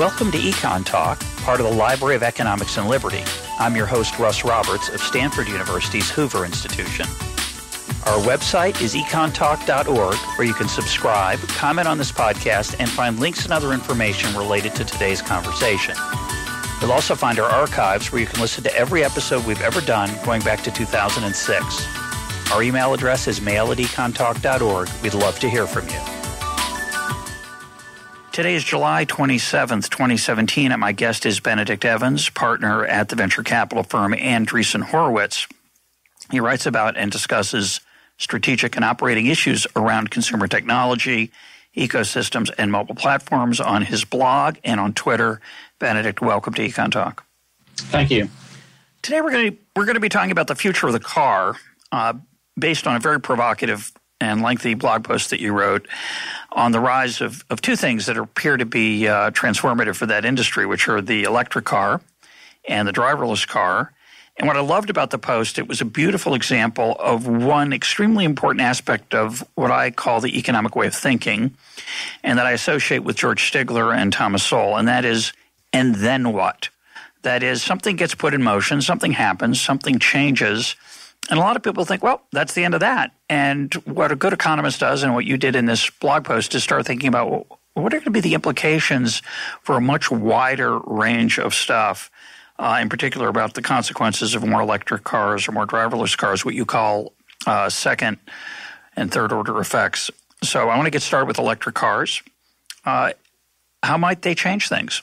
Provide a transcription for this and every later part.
Welcome to Econ Talk, part of the Library of Economics and Liberty. I'm your host, Russ Roberts of Stanford University's Hoover Institution. Our website is econtalk.org, where you can subscribe, comment on this podcast, and find links and other information related to today's conversation. You'll also find our archives where you can listen to every episode we've ever done going back to 2006. Our email address is mail at econtalk.org. We'd love to hear from you. Today is July 27th, 2017, and my guest is Benedict Evans, partner at the venture capital firm Andreessen Horowitz. He writes about and discusses strategic and operating issues around consumer technology, ecosystems, and mobile platforms on his blog and on Twitter. Benedict, welcome to Econ Talk. Thank you. Today we're going to we're going to be talking about the future of the car, uh, based on a very provocative and lengthy blog post that you wrote on the rise of, of two things that appear to be uh, transformative for that industry, which are the electric car and the driverless car. And what I loved about the post, it was a beautiful example of one extremely important aspect of what I call the economic way of thinking, and that I associate with George Stigler and Thomas Sowell, and that is, and then what? That is, something gets put in motion, something happens, something changes, and a lot of people think, well, that's the end of that. And what a good economist does, and what you did in this blog post, is start thinking about what are going to be the implications for a much wider range of stuff, uh, in particular about the consequences of more electric cars or more driverless cars, what you call uh, second and third order effects. So I want to get started with electric cars. Uh, how might they change things?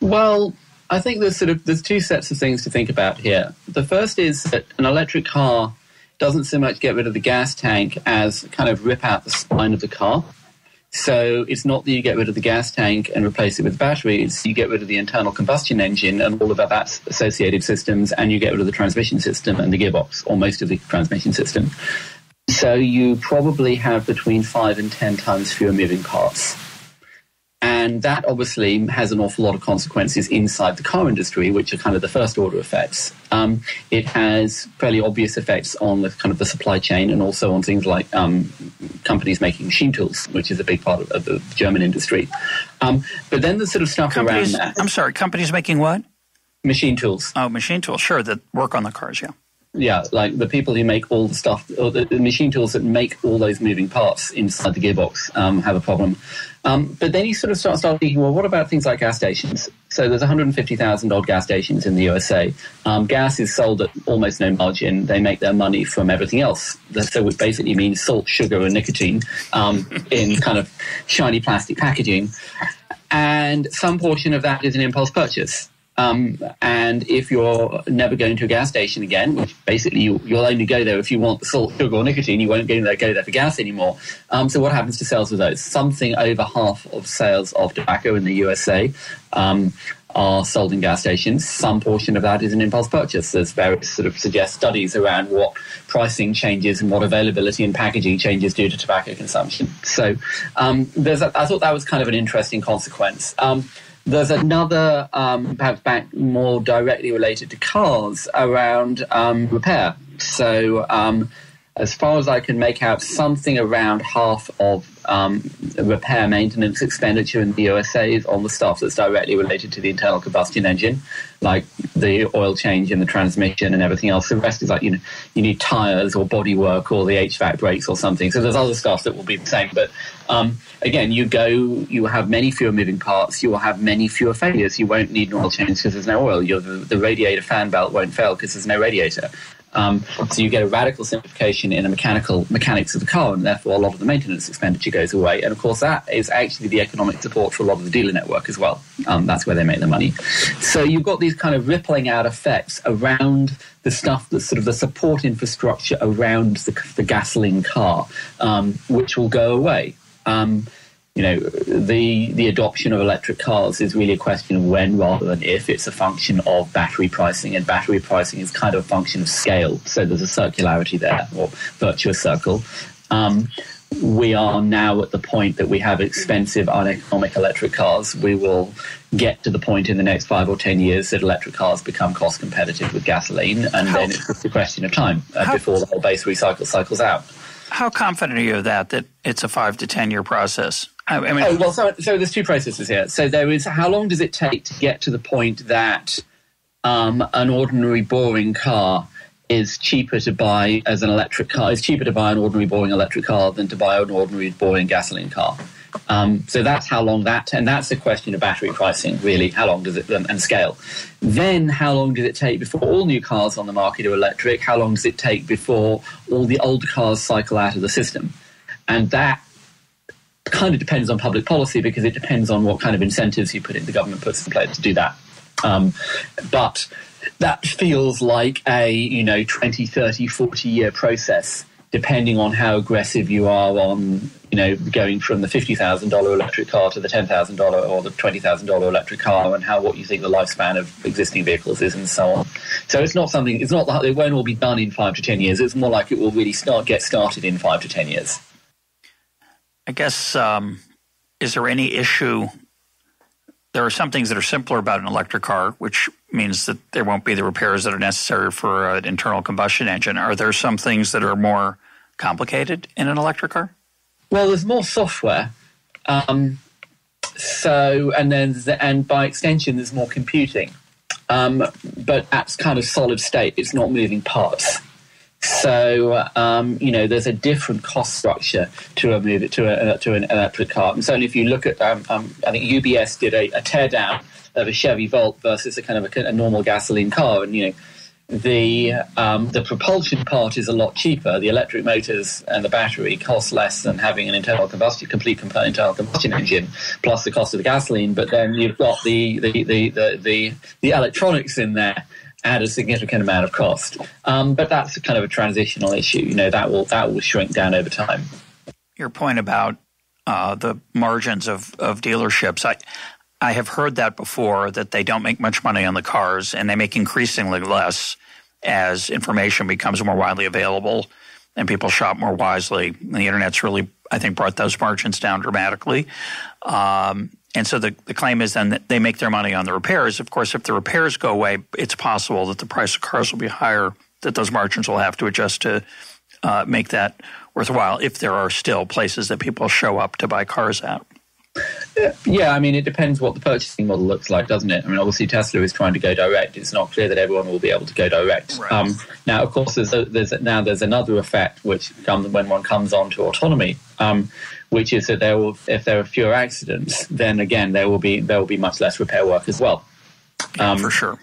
Well, I think there's sort of there's two sets of things to think about here. The first is that an electric car doesn't so much get rid of the gas tank as kind of rip out the spine of the car. So it's not that you get rid of the gas tank and replace it with batteries. you get rid of the internal combustion engine and all of that associated systems, and you get rid of the transmission system and the gearbox, or most of the transmission system. So you probably have between five and ten times fewer moving parts. And that obviously has an awful lot of consequences inside the car industry, which are kind of the first order effects. Um, it has fairly obvious effects on the kind of the supply chain and also on things like um, companies making machine tools, which is a big part of, of the German industry. Um, but then the sort of stuff companies, around that. I'm sorry, companies making what? Machine tools. Oh, machine tools, sure, that work on the cars, yeah yeah, like the people who make all the stuff, or the, the machine tools that make all those moving parts inside the gearbox um, have a problem. Um, but then you sort of start, start thinking, well, what about things like gas stations? So there's 150,000 odd gas stations in the USA. Um, gas is sold at almost no margin. They make their money from everything else. So it basically means salt, sugar, and nicotine um, in kind of shiny plastic packaging. And some portion of that is an impulse purchase. Um, and if you're never going to a gas station again, which basically you, will only go there if you want the salt, sugar, or nicotine, you won't go there, go there for gas anymore. Um, so what happens to sales of those? Something over half of sales of tobacco in the USA um, are sold in gas stations. Some portion of that is an impulse purchase. There's various sort of suggest studies around what pricing changes and what availability and packaging changes due to tobacco consumption. So um, there's a, I thought that was kind of an interesting consequence. Um, there's another, um, perhaps back more directly related to cars, around um, repair. So, um, as far as I can make out, something around half of um, repair maintenance expenditure in the USA is on the stuff that's directly related to the internal combustion engine, like the oil change in the transmission and everything else. The rest is like, you know, you need tires or bodywork or the HVAC brakes or something. So there's other stuff that will be the same. But um, again, you go, you will have many fewer moving parts, you will have many fewer failures. You won't need an oil change because there's no oil. the, the radiator fan belt won't fail because there's no radiator. Um, so you get a radical simplification in the mechanical mechanics of the car, and therefore a lot of the maintenance expenditure goes away. And of course, that is actually the economic support for a lot of the dealer network as well. Um, that's where they make the money. So you've got these kind of rippling out effects around the stuff that's sort of the support infrastructure around the, the gasoline car, um, which will go away. You know, the the adoption of electric cars is really a question of when rather than if. It's a function of battery pricing, and battery pricing is kind of a function of scale. So there's a circularity there, or virtuous circle. Um, we are now at the point that we have expensive, uneconomic electric cars. We will get to the point in the next five or ten years that electric cars become cost competitive with gasoline, and how, then it's just a question of time uh, before the whole base recycle cycles out. How confident are you of that? That it's a five to ten year process? I mean, oh well, so, so there's two processes here. So there is how long does it take to get to the point that um, an ordinary boring car is cheaper to buy as an electric car. It's cheaper to buy an ordinary boring electric car than to buy an ordinary boring gasoline car. Um, so that's how long that, and that's a question of battery pricing, really. How long does it, and, and scale. Then, how long does it take before all new cars on the market are electric? How long does it take before all the old cars cycle out of the system? And that kind of depends on public policy because it depends on what kind of incentives you put in, the government puts in place to do that. Um, but that feels like a, you know, 20, 30, 40 year process depending on how aggressive you are on, you know, going from the fifty thousand dollar electric car to the ten thousand dollar or the twenty thousand dollar electric car, and how what you think the lifespan of existing vehicles is, and so on. So it's not something. It's not that it won't all be done in five to ten years. It's more like it will really start get started in five to ten years. I guess um, is there any issue? There are some things that are simpler about an electric car, which means that there won't be the repairs that are necessary for an internal combustion engine. Are there some things that are more complicated in an electric car? Well, there's more software. Um, so, and then, and by extension, there's more computing. Um, but that's kind of solid state. It's not moving parts. So um, you know, there's a different cost structure to a move to a, to an electric car. And certainly, if you look at, um, um, I think UBS did a, a teardown of a Chevy Volt versus a kind of a, a normal gasoline car, and you know the um, the propulsion part is a lot cheaper. The electric motors and the battery cost less than having an internal combustion, complete internal combustion engine, plus the cost of the gasoline. But then you've got the the the the, the, the electronics in there add a significant amount of cost. Um, but that's kind of a transitional issue. You know that will that will shrink down over time. Your point about uh, the margins of of dealerships, I I have heard that before that they don't make much money on the cars and they make increasingly less as information becomes more widely available and people shop more wisely. And the internet's really, I think, brought those margins down dramatically. Um, and so the, the claim is then that they make their money on the repairs. Of course, if the repairs go away, it's possible that the price of cars will be higher, that those margins will have to adjust to uh, make that worthwhile if there are still places that people show up to buy cars at. Yeah, I mean, it depends what the purchasing model looks like, doesn't it? I mean, obviously Tesla is trying to go direct. It's not clear that everyone will be able to go direct. Right. Um, now, of course, there's, a, there's a, now there's another effect which comes when one comes on to autonomy, um, which is that there will, if there are fewer accidents, then again there will be there will be much less repair work as well. Um, for sure.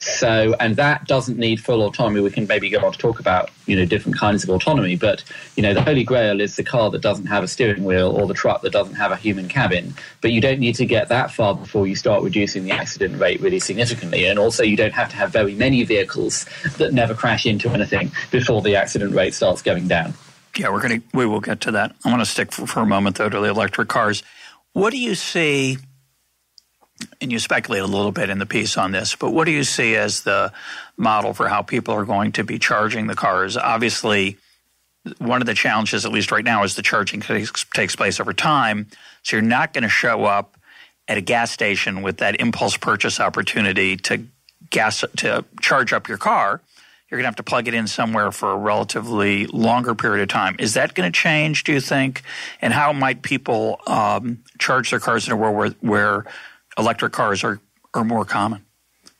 So, and that doesn't need full autonomy. We can maybe go on to talk about, you know, different kinds of autonomy. But, you know, the holy grail is the car that doesn't have a steering wheel or the truck that doesn't have a human cabin. But you don't need to get that far before you start reducing the accident rate really significantly. And also, you don't have to have very many vehicles that never crash into anything before the accident rate starts going down. Yeah, we're going to, we will get to that. I want to stick for, for a moment, though, to the electric cars. What do you see? and you speculate a little bit in the piece on this, but what do you see as the model for how people are going to be charging the cars? Obviously, one of the challenges, at least right now, is the charging takes, takes place over time. So you're not going to show up at a gas station with that impulse purchase opportunity to gas to charge up your car. You're going to have to plug it in somewhere for a relatively longer period of time. Is that going to change? Do you think? And how might people um, charge their cars in a world where, where electric cars are, are more common.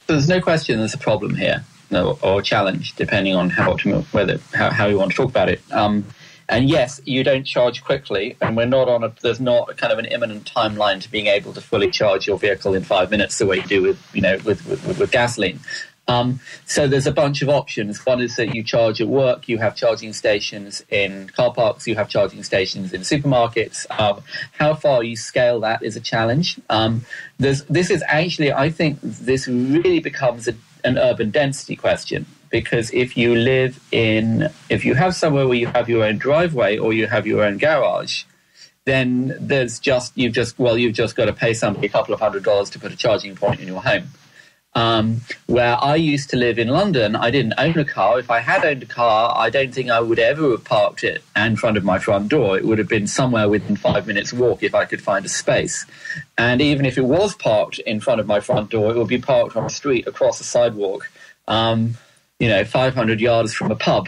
There's no question there's a problem here, or a challenge, depending on how whether how, how you want to talk about it. Um, and yes, you don't charge quickly, and we're not on a. There's not a kind of an imminent timeline to being able to fully charge your vehicle in five minutes, the way you do with you know with with, with gasoline. Um, so there's a bunch of options. One is that you charge at work. You have charging stations in car parks. You have charging stations in supermarkets. Um, how far you scale that is a challenge. Um, this is actually, I think, this really becomes a, an urban density question because if you live in, if you have somewhere where you have your own driveway or you have your own garage, then there's just you've just well you've just got to pay somebody a couple of hundred dollars to put a charging point in your home. Um, where I used to live in London, I didn't own a car. If I had owned a car, I don't think I would ever have parked it in front of my front door. It would have been somewhere within five minutes' walk if I could find a space. And even if it was parked in front of my front door, it would be parked on a street across a sidewalk, um, you know, 500 yards from a pub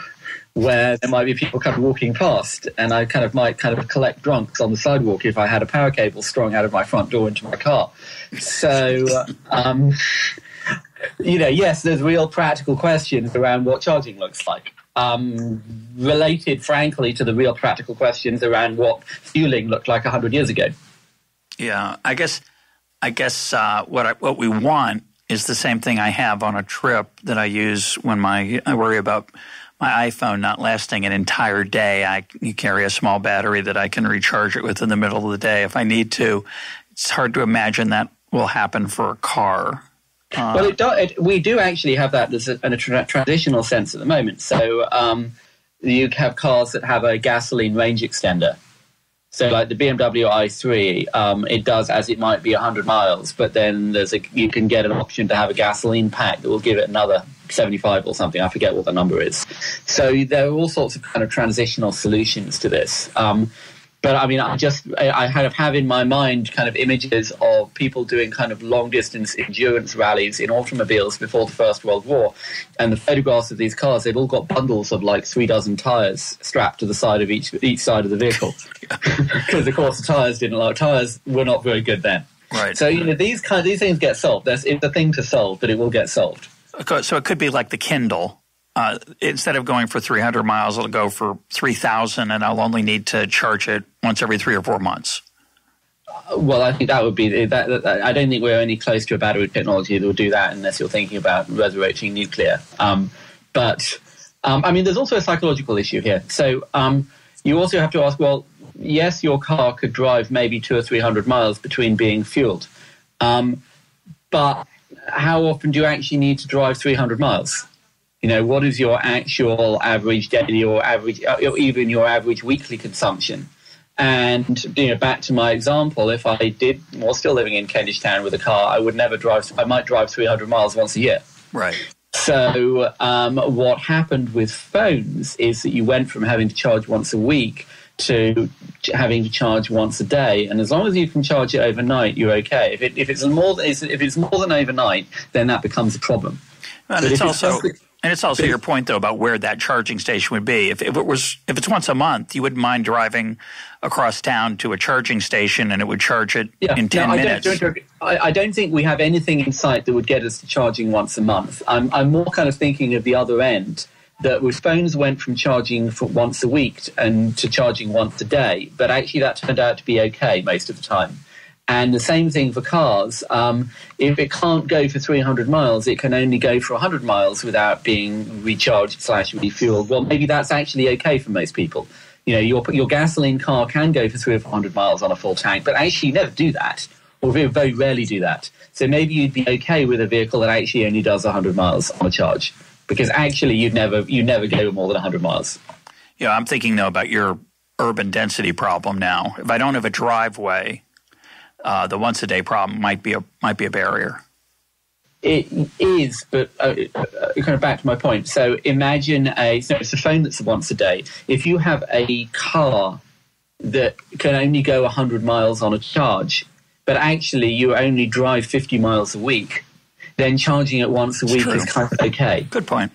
where there might be people kind of walking past, and I kind of might kind of collect drunks on the sidewalk if I had a power cable strung out of my front door into my car. So, um, you know, yes, there's real practical questions around what charging looks like. Um, related, frankly, to the real practical questions around what fueling looked like hundred years ago. Yeah, I guess, I guess uh, what I, what we want is the same thing I have on a trip that I use when my I worry about my iPhone not lasting an entire day. I carry a small battery that I can recharge it with in the middle of the day if I need to. It's hard to imagine that will happen for a car. Uh, well, it do, it, we do actually have that in a tra- traditional sense at the moment. So um, you have cars that have a gasoline range extender. So, like the BMW i3, um, it does as it might be 100 miles, but then there's a you can get an option to have a gasoline pack that will give it another 75 or something. I forget what the number is. So there are all sorts of kind of transitional solutions to this. Um, but I mean, I just I kind of have in my mind kind of images of people doing kind of long distance endurance rallies in automobiles before the First World War, and the photographs of these cars they've all got bundles of like three dozen tires strapped to the side of each each side of the vehicle, because of course the tires didn't like tires were not very good then. Right. So you know these kind of, these things get solved. There's, it's a thing to solve, but it will get solved. So it could be like the Kindle uh, instead of going for 300 miles, it'll go for 3,000, and I'll only need to charge it once every three or four months. Well, I think that would be that, that, that, I don't think we're any close to a battery technology that will do that unless you're thinking about resurrecting nuclear. Um, but um, I mean, there's also a psychological issue here. So um, you also have to ask, well, yes, your car could drive maybe two or three hundred miles between being fueled, um, but how often do you actually need to drive 300 miles? You know, what is your actual average daily or average, uh, or even your average weekly consumption? And you know, back to my example, if I did, was still living in Kentish Town with a car, I would never drive. I might drive 300 miles once a year. Right. So, um, what happened with phones is that you went from having to charge once a week to having to charge once a day. And as long as you can charge it overnight, you're okay. If, it, if it's more than if it's more than overnight, then that becomes a problem. And it's also. It's and it's also your point, though, about where that charging station would be. If, if, it was, if it's once a month, you wouldn't mind driving across town to a charging station, and it would charge it yeah. in ten no, I minutes. Don't, don't, I, I, don't think we have anything in sight that would get us to charging once a month. I'm, I'm more kind of thinking of the other end that with phones went from charging for once a week and to charging once a day, but actually that turned out to be okay most of the time. And the same thing for cars. Um, if it can't go for 300 miles, it can only go for 100 miles without being recharged slash refueled. Well, maybe that's actually okay for most people. You know, your, your gasoline car can go for three or 400 miles on a full tank, but actually you never do that, or very, rarely do that. So maybe you'd be okay with a vehicle that actually only does 100 miles on a charge, because actually you'd never, you never go more than 100 miles. Yeah, I'm thinking though about your urban density problem now. If I don't have a driveway, uh, the once a day problem might be a might be a barrier. It is, but uh, uh, kind of back to my point. So imagine a so it's a phone that's once a day. If you have a car that can only go 100 miles on a charge, but actually you only drive 50 miles a week, then charging it once a week is kind of okay. Good point.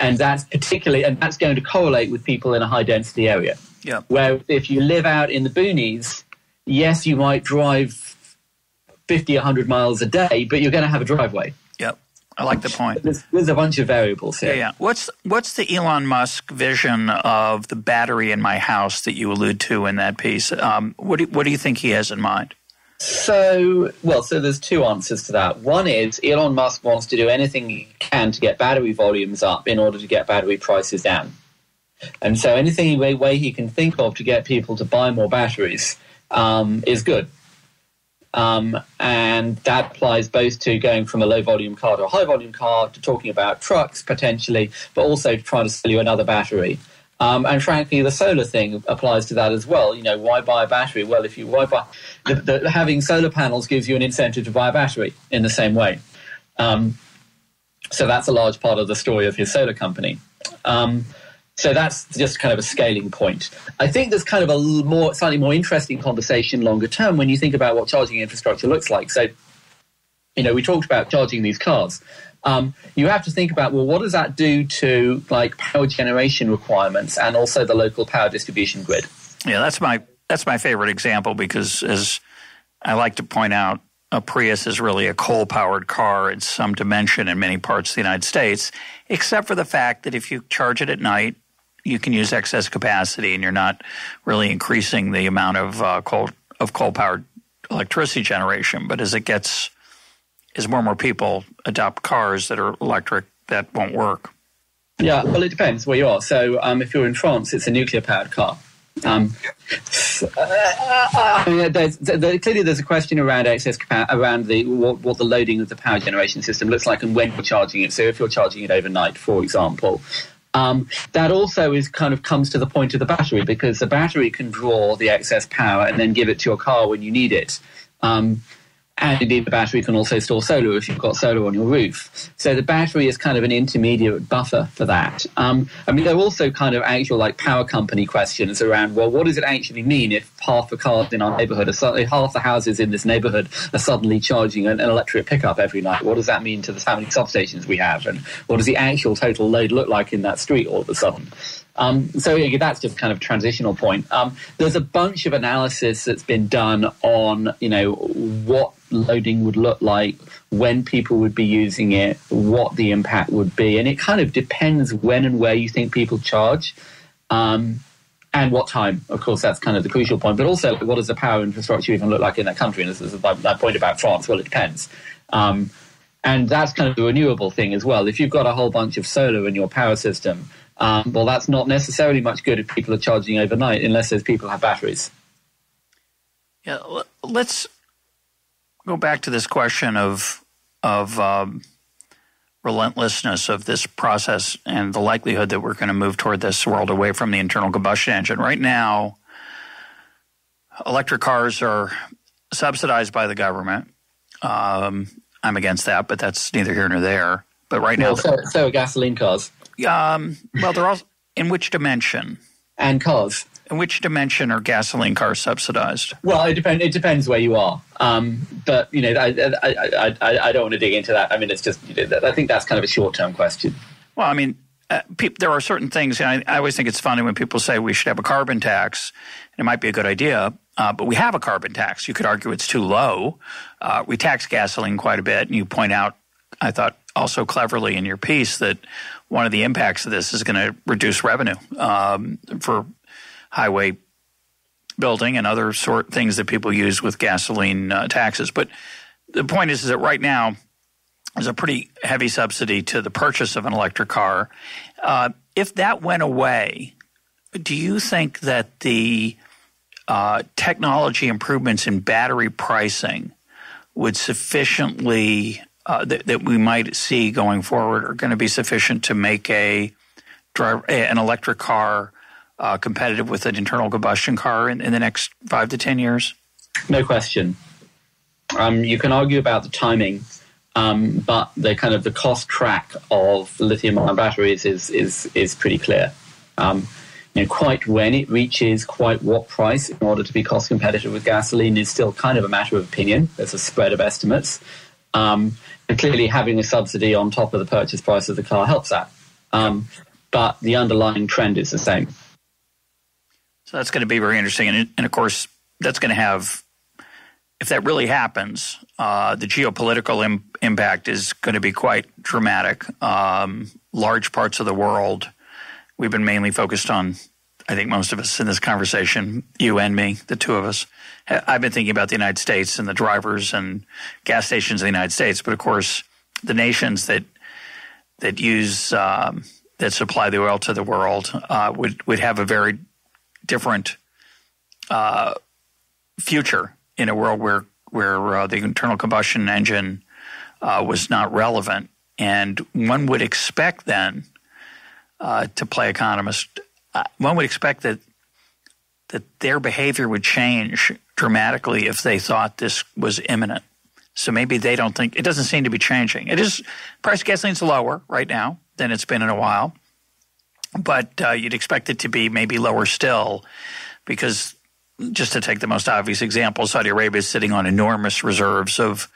And that's particularly, and that's going to correlate with people in a high density area. Yeah. Where if you live out in the boonies, yes, you might drive 50, 100 miles a day, but you're going to have a driveway. Yep. I like the point. There's, there's, a bunch of variables here. Yeah, yeah. What's what's the Elon Musk vision of the battery in my house that you allude to in that piece? Um, what do, what do you think he has in mind? So, well, so there's two answers to that. One is Elon Musk wants to do anything he can to get battery volumes up in order to get battery prices down. And so, anything way, way he can think of to get people to buy more batteries um, is good. Um, and that applies both to going from a low volume car to a high volume car to talking about trucks potentially, but also trying to sell you another battery. Um, and frankly, the solar thing applies to that as well. You know, why buy a battery? Well, if you why buy the, the, having solar panels gives you an incentive to buy a battery in the same way. Um, so that's a large part of the story of his solar company. Um, so that's just kind of a scaling point. I think there's kind of a more, slightly more interesting conversation longer term when you think about what charging infrastructure looks like. So, you know, we talked about charging these cars. um, you have to think about well, what does that do to like power generation requirements and also the local power distribution grid? Yeah, that's my that's my favorite example because as I like to point out, a Prius is really a coal powered car in some dimension in many parts of the United States, except for the fact that if you charge it at night, you can use excess capacity and you're not really increasing the amount of uh, coal of coal powered electricity generation. But as it gets as more and more people adopt cars that are electric, that won't work. Yeah, well, it depends where you are. So, um, if you're in France, it's a nuclear powered car. Um, I mean, there's, there, clearly, there's a question around excess capacity, around the what, what, the loading of the power generation system looks like and when you're charging it. So, if you're charging it overnight, for example, um, that also is kind of comes to the point of the battery because the battery can draw the excess power and then give it to your car when you need it. Um, and indeed, the battery can also store solar if you've got solar on your roof. So the battery is kind of an intermediate buffer for that. Um, I mean, there are also kind of actual like power company questions around, well, what does it actually mean if half the cars in our neighborhood, are, half the houses in this neighborhood are suddenly charging an, an electric pickup every night? What does that mean to the how many substations we have? And what does the actual total load look like in that street all of a sudden? Um, so yeah, that's just kind of transitional point. Um, there's a bunch of analysis that's been done on, you know, what loading would look like, when people would be using it, what the impact would be, and it kind of depends when and where you think people charge. Um, and what time, of course, that's kind of the crucial point. But also, what does the power infrastructure even look like in that country? And this is that point about France. Well, it depends. Um, and that's kind of the renewable thing as well. If you've got a whole bunch of solar in your power system, um, well, that's not necessarily much good if people are charging overnight, unless those people have batteries. Yeah, let's go back to this question of of um, relentlessness of this process and the likelihood that we're going to move toward this world away from the internal combustion engine. Right now, electric cars are subsidized by the government. Um, I'm against that, but that's neither here nor there. But right now, so, so are gasoline cars. Um, well, they're all in which dimension? And cars. In which dimension are gasoline cars subsidized? Well, it depends. It depends where you are. Um, but you know, I, I, I, I, don't want to dig into that. I mean, it's just. You know, I think that's kind of a short-term question. Well, I mean, uh, pe- there are certain things. I, I, always think it's funny when people say we should have a carbon tax. And it might be a good idea, uh, but we have a carbon tax. You could argue it's too low. Uh, we tax gasoline quite a bit, and you point out, I thought, also cleverly in your piece that one of the impacts of this is going to reduce revenue um, for highway building and other sort things that people use with gasoline uh, taxes. But the point is, is that right now there's a pretty heavy subsidy to the purchase of an electric car. Uh, if that went away, do you think that the uh, technology improvements in battery pricing would sufficiently uh, that, that, we might see going forward are going to be sufficient to make a drive, an electric car uh, competitive with an internal combustion car in, in, the next five to ten years? No question. Um, you can argue about the timing, um, but the kind of the cost track of lithium-ion batteries is is is pretty clear. Um, you know, quite when it reaches quite what price in order to be cost competitive with gasoline is still kind of a matter of opinion. There's a spread of estimates. Um, and clearly, having a subsidy on top of the purchase price of the car helps that. Um, but the underlying trend is the same. So that's going to be very interesting. And, and of course, that's going to have, if that really happens, uh, the geopolitical Im- impact is going to be quite dramatic. Um, large parts of the world, we've been mainly focused on, I think most of us in this conversation, you and me, the two of us, I've been thinking about the United States and the drivers and gas stations in the United States, but of course, the nations that that use um, that supply the oil to the world uh, would would have a very different uh, future in a world where where uh, the internal combustion engine uh, was not relevant, and one would expect then uh, to play economist. Uh, one would expect that that their behavior would change dramatically if they thought this was imminent. So maybe they don't think it doesn't seem to be changing. It is price of gasoline's lower right now than it's been in a while, but uh, you'd expect it to be maybe lower still because just to take the most obvious example, Saudi Arabia is sitting on enormous reserves of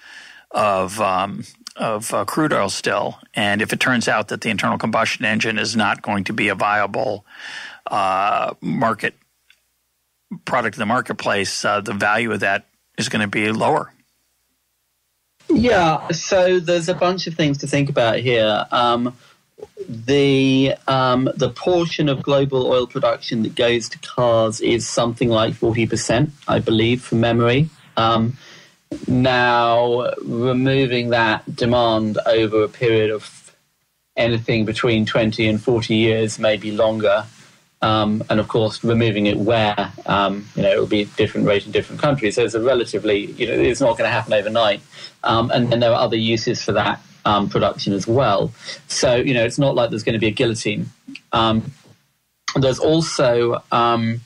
of um, of uh, crude oil still, and if it turns out that the internal combustion engine is not going to be a viable uh, market product in the marketplace, uh, the value of that is going to be lower. Yeah, so there's a bunch of things to think about here. Um, the um, the portion of global oil production that goes to cars is something like forty percent, I believe, from memory. Um, now, removing that demand over a period of anything between twenty and forty years, maybe longer, um, and of course, removing it where um, you know it will be a different rate in different countries. So it's a relatively you know it's not going to happen overnight, um, and then there are other uses for that um, production as well. So you know it's not like there's going to be a guillotine. Um, there's also um,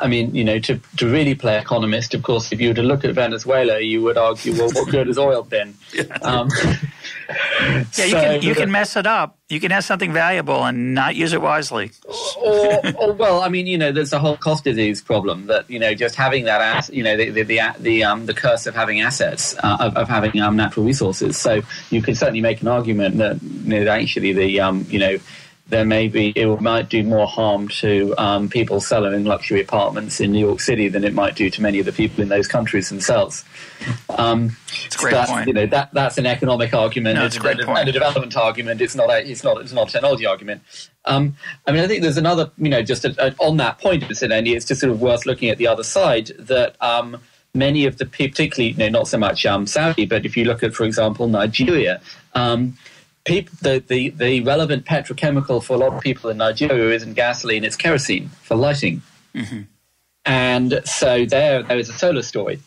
I mean, you know, to, to really play economist, of course, if you were to look at Venezuela, you would argue, well, what good has oil been? Um, yeah, so, you can you can mess it up. You can have something valuable and not use it wisely. Or, or well, I mean, you know, there's a whole cost disease problem that you know just having that, ass, you know, the the the, the, um, the curse of having assets uh, of, of, having um, natural resources. So you could certainly make an argument that you know, actually the um, you know there maybe it might do more harm to um, people selling luxury apartments in New York City than it might do to many of the people in those countries themselves. Um, it's a great that's, point. You know, that, that's an economic argument no, it's a great and, point. and a development argument. It's not a, it's not it's not a technology argument. Um, I mean, I think there's another you know just a, a, on that point, incidentally, it's just sort of worth looking at the other side that um, many of the particularly you know, not so much um, Saudi, but if you look at, for example, Nigeria. People, the, the, the relevant petrochemical for a lot of people in Nigeria isn't gasoline, it's kerosene for lighting. Mm-hmm. And so there, there is a solar story.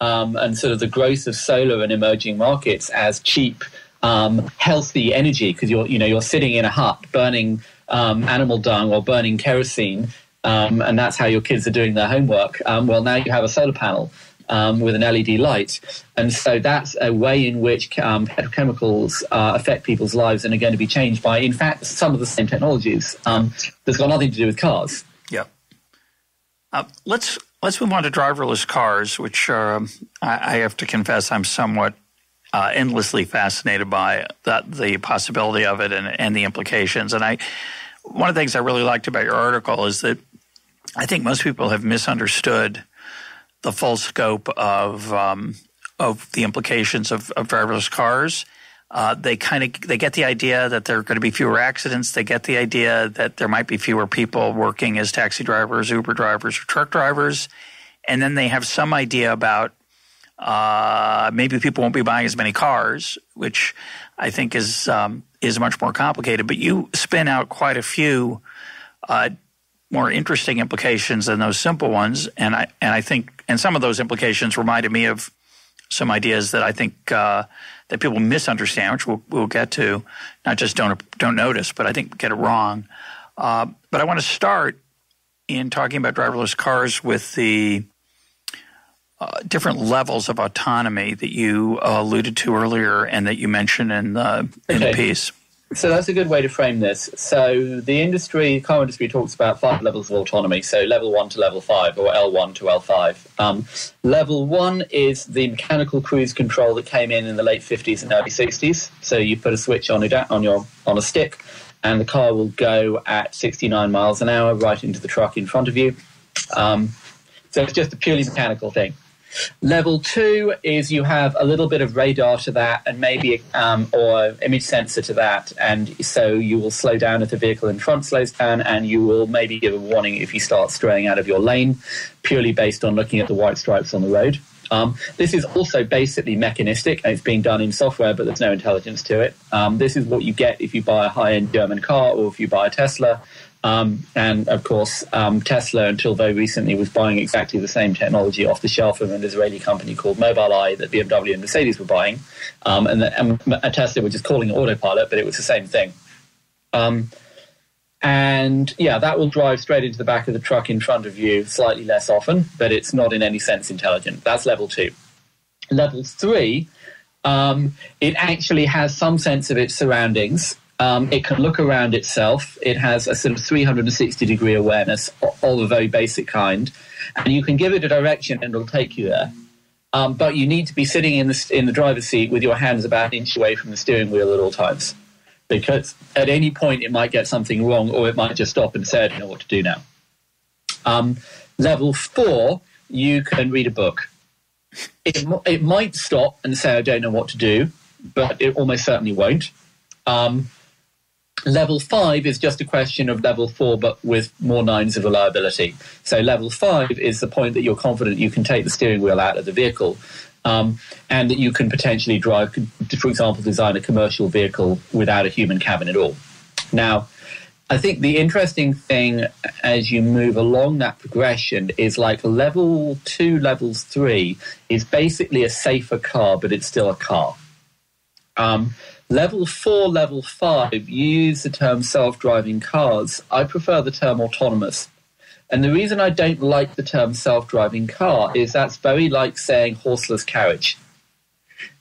Um, and sort of the growth of solar in emerging markets as cheap, um, healthy energy, because you're, you know, you're sitting in a hut burning um, animal dung or burning kerosene, um, and that's how your kids are doing their homework. Um, well, now you have a solar panel um, with an LED light. And so that's a way in which um, petrochemicals uh, affect people's lives and are going to be changed by, in fact, some of the same technologies. Um, that's got nothing to do with cars. Yeah. Uh, let's let's move on to driverless cars, which uh, I, I, have to confess I'm somewhat uh, endlessly fascinated by that, the possibility of it and, and the implications. And I, one of the things I really liked about your article is that I think most people have misunderstood the full scope of um, of the implications of, of driverless cars. Uh, they kind of they get the idea that there are going to be fewer accidents. They get the idea that there might be fewer people working as taxi drivers, Uber drivers, or truck drivers, and then they have some idea about uh, maybe people won't be buying as many cars, which I think is um, is much more complicated. But you spin out quite a few uh, more interesting implications than those simple ones. And I and I think and some of those implications reminded me of some ideas that I think uh, that people misunderstand, which we'll, we'll, get to. Not just don't don't notice, but I think get it wrong. Uh, but I want to start in talking about driverless cars with the uh, different levels of autonomy that you alluded to earlier and that you mentioned in the in okay. the piece. So that's a good way to frame this. So the industry, car industry, talks about five levels of autonomy. So level one to level five, or L1 to L5. Um, level one is the mechanical cruise control that came in in the late 50s and early 60s. So you put a switch on it on your on a stick, and the car will go at 69 miles an hour right into the truck in front of you. Um, so it's just a purely mechanical thing. Level two is you have a little bit of radar to that and maybe um, or image sensor to that, and so you will slow down if the vehicle in front slows down, and you will maybe give a warning if you start straying out of your lane, purely based on looking at the white stripes on the road. Um, this is also basically mechanistic, and it's being done in software, but there's no intelligence to it. Um, this is what you get if you buy a high-end German car or if you buy a Tesla. Um, and of course, um, Tesla, until very recently, was buying exactly the same technology off the shelf from an Israeli company called Mobileye that BMW and Mercedes were buying. Um, and, the, and, Tesla were just calling it autopilot, but it was the same thing. Um, and yeah, that will drive straight into the back of the truck in front of you slightly less often, but it's not in any sense intelligent. That's level two. Level three, um, it actually has some sense of its surroundings um, it can look around itself. It has a sort of 360 degree awareness of a very basic kind. And you can give it a direction and it'll take you there. Um, but you need to be sitting in the in the driver's seat with your hands about an inch away from the steering wheel at all times, because at any point it might get something wrong, or it might just stop and say, "I don't know what to do now." Um, level four, you can read a book. It, it might stop and say, "I don't know what to do," but it almost certainly won't. Um, Level five is just a question of level four, but with more nines of reliability. So level five is the point that you're confident you can take the steering wheel out of the vehicle, um, and that you can potentially drive, for example, design a commercial vehicle without a human cabin at all. Now, I think the interesting thing as you move along that progression is like level two, levels three is basically a safer car, but it's still a car. Um, Level four, level five use the term self driving cars. I prefer the term autonomous. And the reason I don't like the term self driving car is that's very like saying horseless carriage.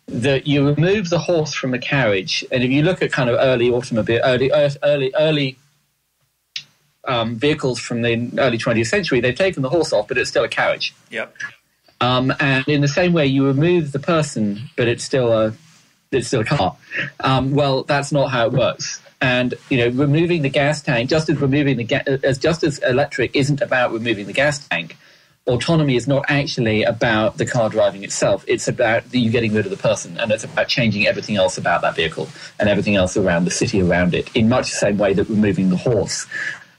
That you remove the horse from a carriage, and if you look at kind of early automobile, early, early, early um, vehicles from the early 20th century, they've taken the horse off, but it's still a carriage. Yep. Um, and in the same way, you remove the person, but it's still a it's still a car. Um, well, that's not how it works. And you know, removing the gas tank, just as removing the ga- as just as electric isn't about removing the gas tank, autonomy is not actually about the car driving itself. It's about you getting rid of the person, and it's about changing everything else about that vehicle and everything else around the city around it. In much the same way that removing the horse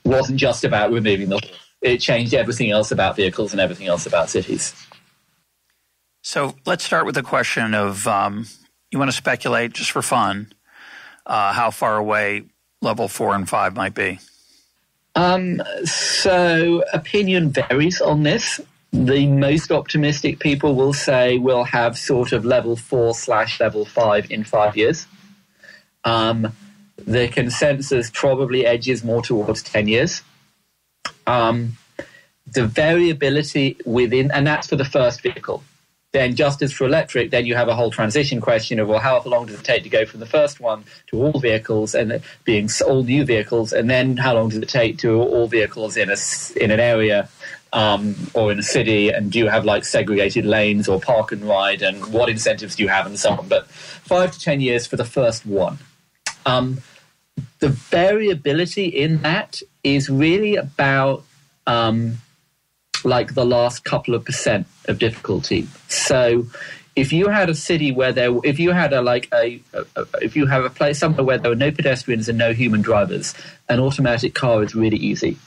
wasn't just about removing the horse; it changed everything else about vehicles and everything else about cities. So let's start with the question of um, you want to speculate just for fun uh, how far away level four and five might be? Um, so opinion varies on this. The most optimistic people will say we'll have sort of level four slash level five in five years. Um, the consensus probably edges more towards 10 years. Um, the variability within, and that's for the first vehicle then just as for electric, then you have a whole transition question of, well, how long does it take to go from the first one to all vehicles and being all new vehicles, and then how long does it take to all vehicles in a in an area um, or in a city, and do you have like segregated lanes or park and ride, and what incentives do you have, and so on. But five to ten years for the first one. Um, the variability in that is really about um, like the last couple of percent of difficulty. So if you had a city where there, if you had a like a, a, a, if you have a place somewhere where there were no pedestrians and no human drivers, an automatic car is really easy.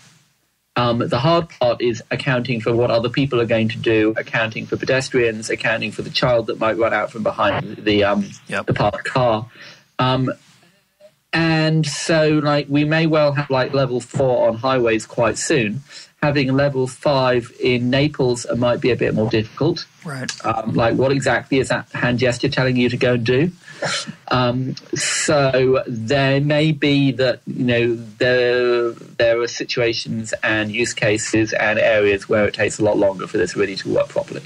Um, the hard part is accounting for what other people are going to do, accounting for pedestrians, accounting for the child that might run out from behind the um, yep. the parked car. Um, and so, like, we may well have like level four on highways quite soon having level five in Naples might be a bit more difficult. Right. Um, like, what exactly is that hand gesture telling you to go and do? Um, so there may be that you know there there are situations and use cases and areas where it takes a lot longer for this really to work properly.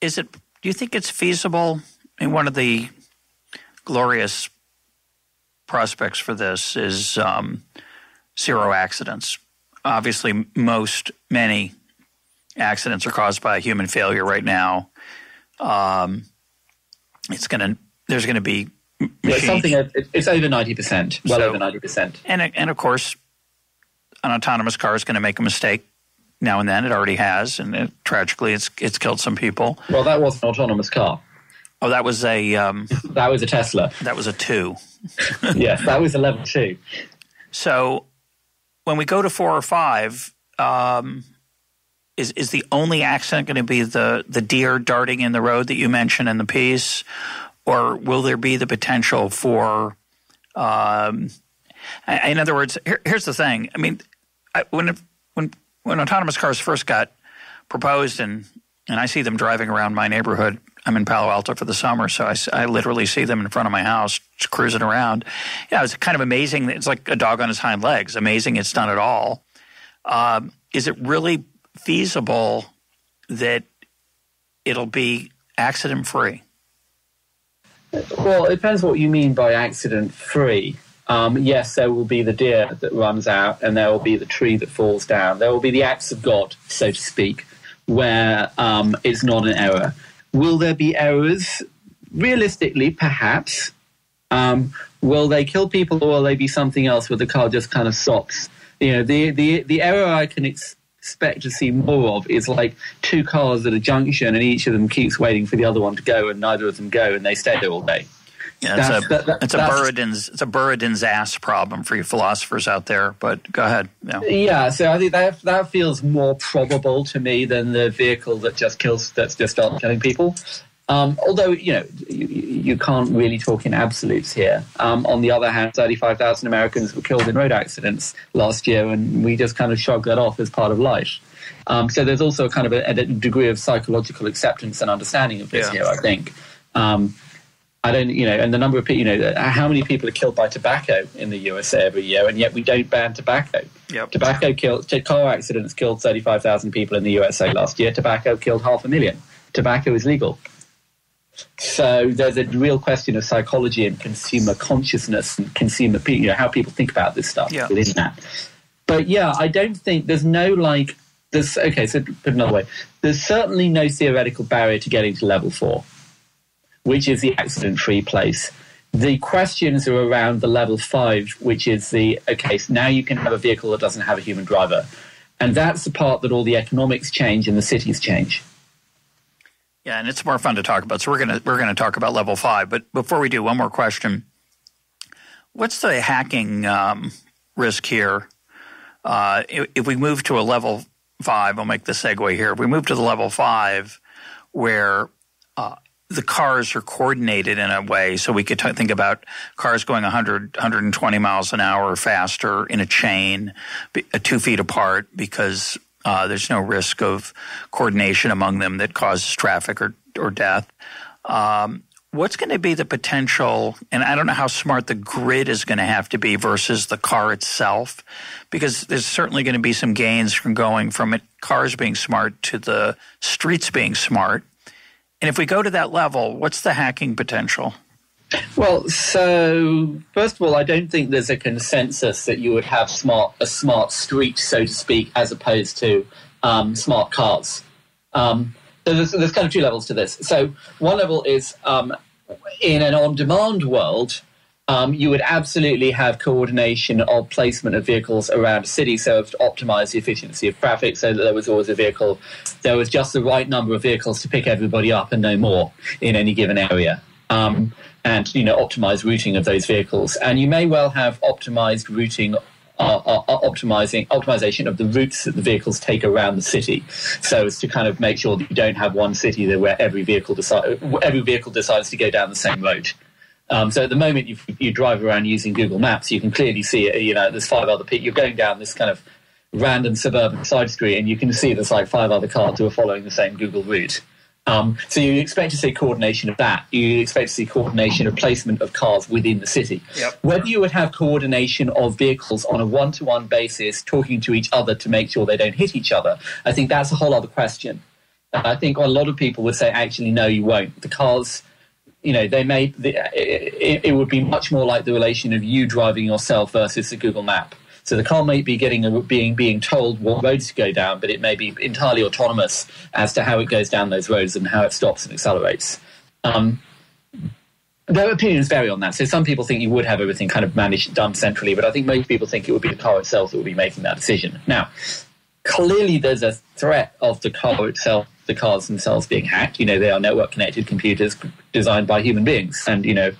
Is it? Do you think it's feasible? And one of the glorious prospects for this is um, zero accidents obviously most many accidents are caused by human failure right now. Um, it's going to there's going to be yeah, something it's over 90% well so, over 90% and and of course an autonomous car is going to make a mistake now and then. It already has and it, tragically it's it's killed some people. Well that was an autonomous car. Oh that was a um, that was a tesla. that was a 2 yes that was a level 2 so when we go to four or five, um, is is the only accident going to be the the deer darting in the road that you mentioned in the piece, or will there be the potential for? Um, in other words, here, here's the thing. I mean, I, when when when autonomous cars first got proposed, and and I see them driving around my neighborhood I'm in Palo Alto for the summer, so I, I literally see them in front of my house cruising around. Yeah, it's kind of amazing. It's like a dog on his hind legs. Amazing it's done at all. Um, is it really feasible that it'll be accident free? Well, it depends what you mean by accident free. Um, yes, there will be the deer that runs out, and there will be the tree that falls down. There will be the acts of God, so to speak where um, it's not an error. Will there be errors? Realistically, perhaps. Um, will they kill people, or will they be something else where the car just kind of stops? You know, the the the error I can ex- expect to see more of is like two cars at a junction, and each of them keeps waiting for the other one to go, and neither of them go, and they stay there all day. Yeah, it's that's, a that, that, it's a Buridan's it's a Buridan's ass problem for you philosophers out there. But go ahead. Yeah. yeah, so I think that that feels more probable to me than the vehicle that just kills that's just starts killing people. Um, although you know you, you, can't really talk in absolutes here. Um, on the other hand, 35,000 Americans were killed in road accidents last year, and we just kind of shrugged that off as part of life. Um, so there's also kind of a, a, degree of psychological acceptance and understanding of this yeah. here. I think. I don't, you know, and the number of people, you know, uh, how many people are killed by tobacco in the USA every year, and yet we don't ban tobacco. Yep. Tobacco killed, car accidents killed 35,000 people in the USA last year. Tobacco killed half a million. Tobacco is legal. So there's a real question of psychology and consumer consciousness and consumer, you know, how people think about this stuff yeah. within that. But yeah, I don't think there's no like, there's, okay, so put another way, there's certainly no theoretical barrier to getting to level four which is the accident free place. The questions are around the level five, which is the okay, so now you can have a vehicle that doesn't have a human driver. And that's the part that all the economics change and the cities change. Yeah, and it's more fun to talk about. So we're gonna we're gonna talk about level five. But before we do, one more question: What's the hacking um, risk here? Uh, if, we move to a level five, I'll make the segue here. If we move to the level five, where uh, the cars are coordinated in a way so we could t- think about cars going 100 120 miles an hour faster in a chain uh, two feet apart because uh, there's no risk of coordination among them that causes traffic or, or death. Um, what's going to be the potential and i don't know how smart the grid is going to have to be versus the car itself because there's certainly going to be some gains from going from it, cars being smart to the streets being smart and if we go to that level, what's the hacking potential? Well, so first of all, I don't think there's a consensus that you would have smart a smart street, so to speak, as opposed to um, smart cars. Um, there's, there's, kind of two levels to this. So one level is um, in an on-demand world, um, you would absolutely have coordination of placement of vehicles around a city so to optimize the efficiency of traffic so that there was always a vehicle, there was just the right number of vehicles to pick everybody up and no more in any given area. Um, and you know optimize routing of those vehicles, and you may well have optimized routing uh, uh, uh, optimizing optimization of the routes that the vehicles take around the city, so as to kind of make sure that you don't have one city where every vehicle decide, every vehicle decides to go down the same road. Um, so at the moment, you, you drive around using Google Maps, you can clearly see it. You know, there's five other people. You're going down this kind of random suburban side street, and you can see there's like five other cars who are following the same Google route. Um, so you expect to see coordination of that. You expect to see coordination of placement of cars within the city. Yep. Whether you would have coordination of vehicles on a one-to-one basis, talking to each other to make sure they don't hit each other, I think that's a whole other question. I think a lot of people would say, actually, no, you won't. The cars you know, they made the, it, it, would be much more like the relation of you driving yourself versus the Google Map. So the car may be getting a, being being told what roads to go down, but it may be entirely autonomous as to how it goes down those roads and how it stops and accelerates. Um, their opinions vary on that. So some people think you would have everything kind of managed done centrally, but I think most people think it would be the car itself that would be making that decision. Now, clearly there's a threat of the car itself the cars themselves being hacked. You know, they are network connected computers designed by human beings. And, you know,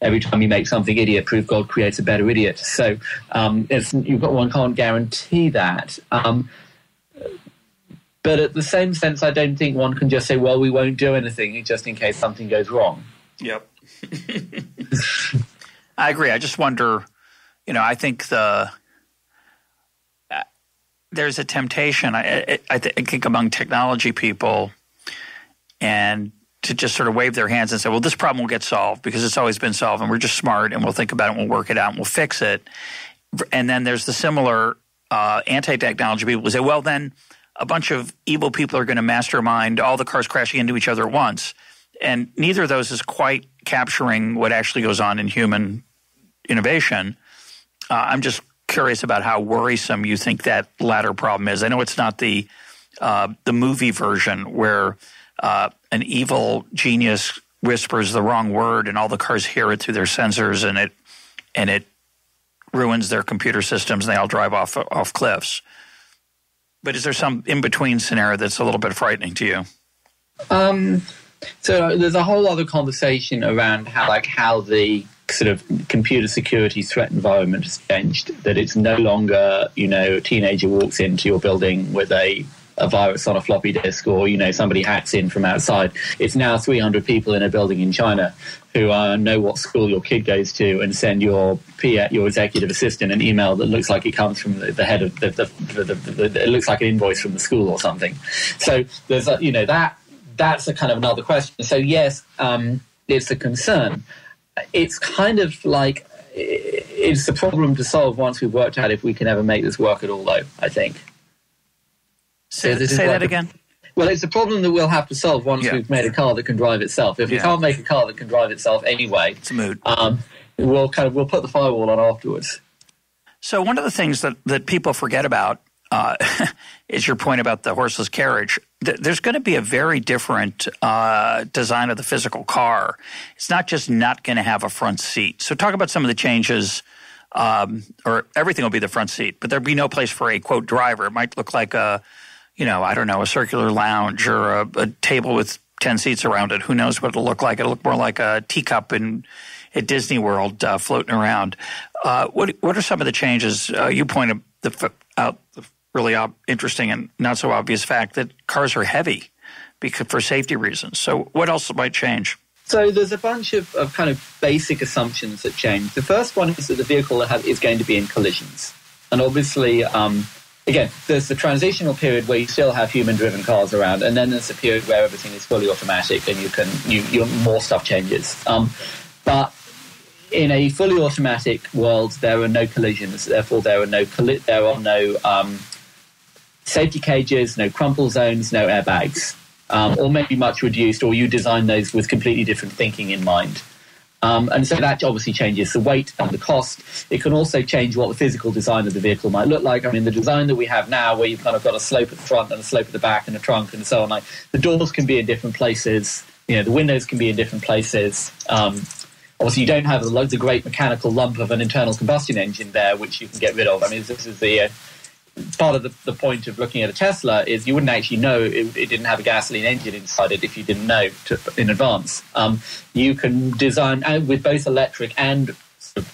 every time you make something idiot proof, God creates a better idiot. So um, you've got one can't guarantee that. Um, but at the same sense, I don't think one can just say, well, we won't do anything just in case something goes wrong. Yep. I agree. I just wonder, you know, I think the there's a temptation, I, I, think, among technology people, and to just sort of wave their hands and say, well, this problem will get solved because it's always been solved and we're just smart and we'll think about it and we'll work it out and we'll fix it. And then there's the similar uh, anti technology people who say, well, then a bunch of evil people are going to mastermind all the cars crashing into each other at once. And neither of those is quite capturing what actually goes on in human innovation. Uh, I'm just curious about how worrisome you think that latter problem is. I know it's not the uh, the movie version where uh, an evil genius whispers the wrong word and all the cars hear it through their sensors and it and it ruins their computer systems and they all drive off off cliffs. But is there some in between scenario that's a little bit frightening to you? Um, so there's a whole other conversation around how like how the sort of computer security threat environment has changed. That it's no longer you know a teenager walks into your building with a a virus on a floppy disk or you know somebody hacks in from outside. It's now 300 people in a building in china who uh, know what school your kid goes to and send your PA, your executive assistant an email that looks like it comes from the, the head of the, the, the, it looks like an invoice from the school or something. So there's a, you know that that's a kind of another question. So yes um, it's a concern. It's kind of like it's a problem to solve once we've worked out if we can ever make this work at all though i think Say, say that again. Well, it's a problem that we'll have to solve once yeah. we've made a car that can drive itself. If yeah. we can't make a car that can drive itself anyway, it's a mood. Um, we'll kind of we'll put the firewall on afterwards. So one of the things that that people forget about uh, is your point about the horseless carriage. There's going to be a very different uh, design of the physical car. It's not just not going to have a front seat. So talk about some of the changes. Um, or everything will be the front seat, but there'll be no place for a quote driver. It might look like a you know, I don't know, a circular lounge or a, a table with 10 seats around it. Who knows what it'll look like? It'll look more like a teacup in at Disney World uh, floating around. Uh, what what are some of the changes uh, you pointed the, out? The really ob- interesting and not so obvious fact that cars are heavy because for safety reasons. So what else might change? So there's a bunch of, of kind of basic assumptions that change. The first one is that the vehicle is going to be in collisions, and obviously. Um, again, there's the transitional period where you still have human-driven cars around, and then there's a period where everything is fully automatic and you can you, you more stuff changes. Um, but in a fully automatic world, there are no collisions. Therefore, there are no there are no um, safety cages, no crumple zones, no airbags, um, or maybe much reduced. Or you design those with completely different thinking in mind. Um, and so that obviously changes the weight and the cost. It can also change what the physical design of the vehicle might look like. I mean, the design that we have now, where you've kind of got a slope at the front and a slope at the back and a trunk and so on, like the doors can be in different places. You know, the windows can be in different places. Um, obviously, you don't have the, the great mechanical lump of an internal combustion engine there, which you can get rid of. I mean, this is the uh, part of the, the point of looking at a Tesla is you wouldn't actually know it, it, didn't have a gasoline engine inside it if you didn't know to, in advance. Um, you can design with both electric and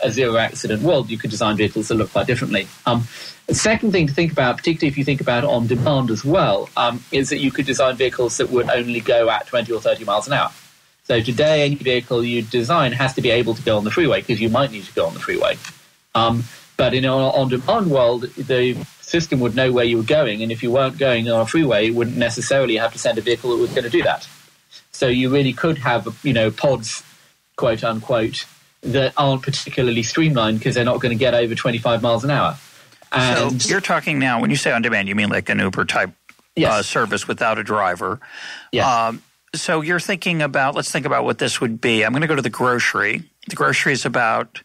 a zero accident world. You could design vehicles that look quite differently. Um, the second thing to think about, particularly if you think about on demand as well, um, is that you could design vehicles that would only go at 20 or 30 miles an hour. So today, any vehicle you design has to be able to go on the freeway because you might need to go on the freeway. Um, but in an on-demand world, the system would know where you were going, and if you weren't going on a freeway, it wouldn't necessarily have to send a vehicle that was going to do that. So you really could have, you know, pods, quote unquote, that aren't particularly streamlined because they're not going to get over 25 miles an hour. And so you're talking now, when you say on demand, you mean like an Uber type yes. uh, service without a driver. Yes. Um, so you're thinking about, let's think about what this would be. I'm going to go to the grocery. The grocery is about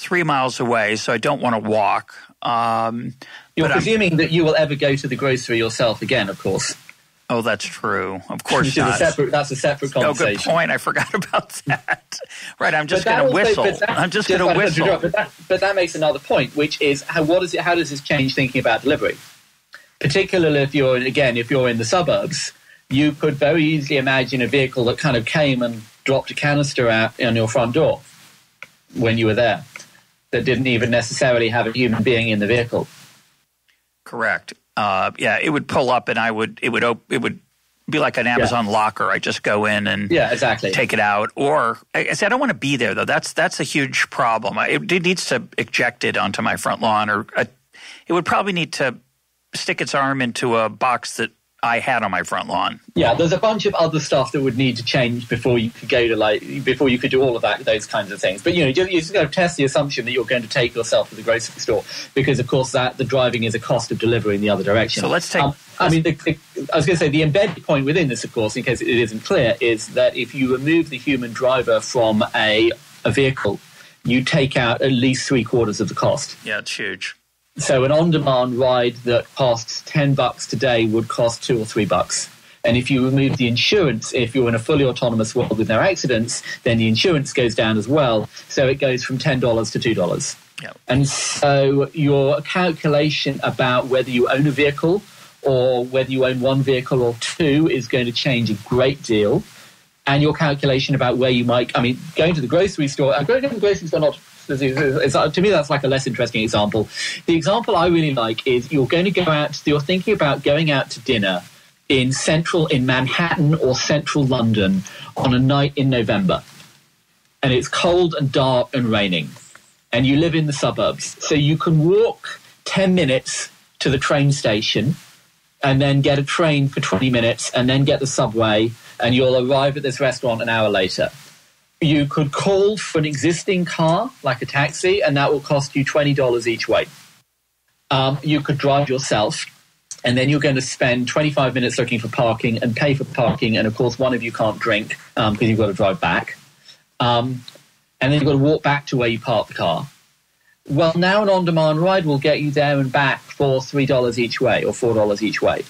three miles away, so I don't want to walk. Um, you're presuming I'm, that you will ever go to the grocery yourself again, of course. Oh, that's true. Of course not. A separate, that's a separate conversation. Oh, good point. I forgot about that. right, I'm just going to whistle. That, I'm just going to whistle. But that, but that makes another point, which is how, what is it, how does this change thinking about delivery? Particularly if you're, again, if you're in the suburbs, you could very easily imagine a vehicle that kind of came and dropped a canister out on your front door when you were there that didn't even necessarily have a human being in the vehicle. Correct. Uh, yeah, it would pull up, and I would it would op- it would be like an Amazon yeah. locker. I just go in and yeah, exactly. take it out. Or I said I don't want to be there though. That's that's a huge problem. It, it needs to eject it onto my front lawn, or a, it would probably need to stick its arm into a box that I had on my front lawn. Yeah, there's a bunch of other stuff that would need to change before you could go to like before you could do all of that those kinds of things. But you know, you just got to test the assumption that you're going to take yourself to the grocery store because, of course, that the driving is a cost of delivery in the other direction. So let's take. Um, I mean, the, the, I was going to say the embedded point within this, of course, in case it isn't clear, is that if you remove the human driver from a, a vehicle, you take out at least three quarters of the cost. Yeah, it's huge. So an on-demand ride that costs ten bucks today would cost two or three bucks. And if you remove the insurance, if you're in a fully autonomous world with no accidents, then the insurance goes down as well. So it goes from ten dollars to two dollars. Yep. And so your calculation about whether you own a vehicle or whether you own one vehicle or two is going to change a great deal. And your calculation about where you might, I mean, going to the grocery store, uh, going to the grocery store not to me that's like a less interesting example. The example I really like is you're going to go out, you're thinking about going out to dinner in central, in Manhattan or central London on a night in November. And it's cold and dark and raining. And you live in the suburbs. So you can walk 10 minutes to the train station and then get a train for 20 minutes and then get the subway and you'll arrive at this restaurant an hour later. You could call for an existing car, like a taxi, and that will cost you $20 each way. Um, you could drive yourself, and then you're going to spend 25 minutes looking for parking and pay for parking, and of course, one of you can't drink because um, you've got to drive back. Um, and then you've got to walk back to where you parked the car. Well, now an on demand ride will get you there and back for $3 each way or $4 each way.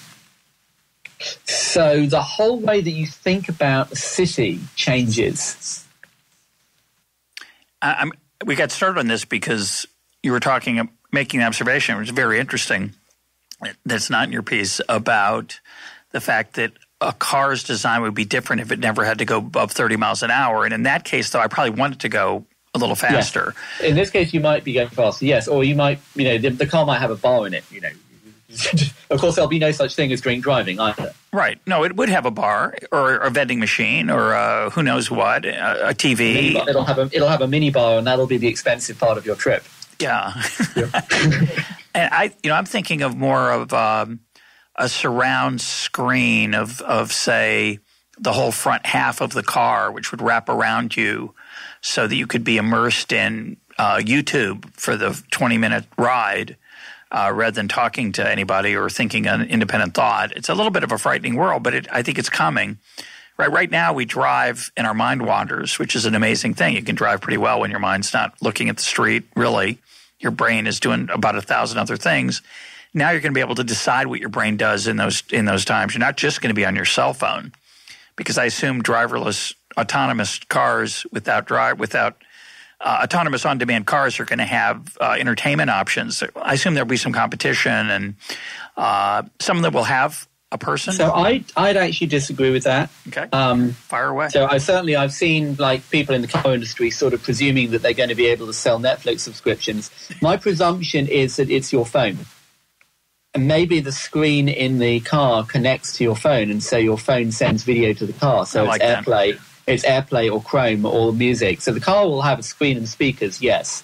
So the whole way that you think about a city changes. I'm, we got started on this because you were talking, making an observation, which is very interesting. That's not in your piece about the fact that a car's design would be different if it never had to go above 30 miles an hour. And in that case, though, I probably want it to go a little faster. Yeah. In this case, you might be going faster, yes, or you might, you know, the, the car might have a bar in it, you know. Of course, there'll be no such thing as drink driving either. Right. No, it would have a bar or a vending machine or uh, who knows what, a, a TV. It'll have a it'll have a mini bar, and that'll be the expensive part of your trip. Yeah. yeah. and I, you know, I'm thinking of more of um, a surround screen of of say the whole front half of the car, which would wrap around you so that you could be immersed in uh, YouTube for the 20 minute ride uh, rather than talking to anybody or thinking an independent thought. It's a little bit of a frightening world, but it, I think it's coming. Right, right now we drive and our mind wanders, which is an amazing thing. You can drive pretty well when your mind's not looking at the street. Really, your brain is doing about a thousand other things. Now you're going to be able to decide what your brain does in those in those times. You're not just going to be on your cell phone, because I assume driverless autonomous cars without drive without uh, autonomous on-demand cars are going to have uh, entertainment options. I assume there'll be some competition, and uh, some of them will have a person. So I I'd actually disagree with that. Okay, um, fire away. So I certainly I've seen like people in the car industry sort of presuming that they're going to be able to sell Netflix subscriptions. My presumption is that it's your phone. And maybe the screen in the car connects to your phone, and so your phone sends video to the car. So it's AirPlay. That it's AirPlay or Chrome or music. So the car will have a screen and speakers, yes.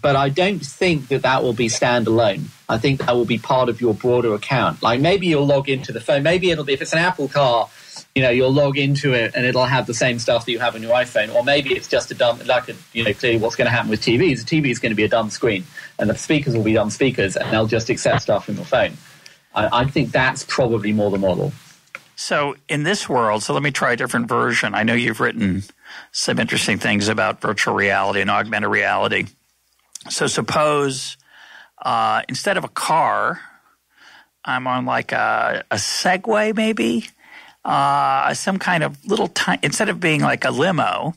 But I don't think that that will be standalone. I think that will be part of your broader account. Like maybe you'll log into the phone. Maybe it'll be, if it's an Apple car, you know, you'll log into it and it'll have the same stuff that you have on your iPhone. Or maybe it's just a dumb, like, a, you know, clearly what's going to happen with TVs. The TV is going to be a dumb screen and the speakers will be dumb speakers and they'll just accept stuff from your phone. I, I think that's probably more the model. So, in this world, so let me try a different version. I know you've written some interesting things about virtual reality and augmented reality. So, suppose uh, instead of a car, I'm on like a, a Segway, maybe, uh, some kind of little tiny, instead of being like a limo,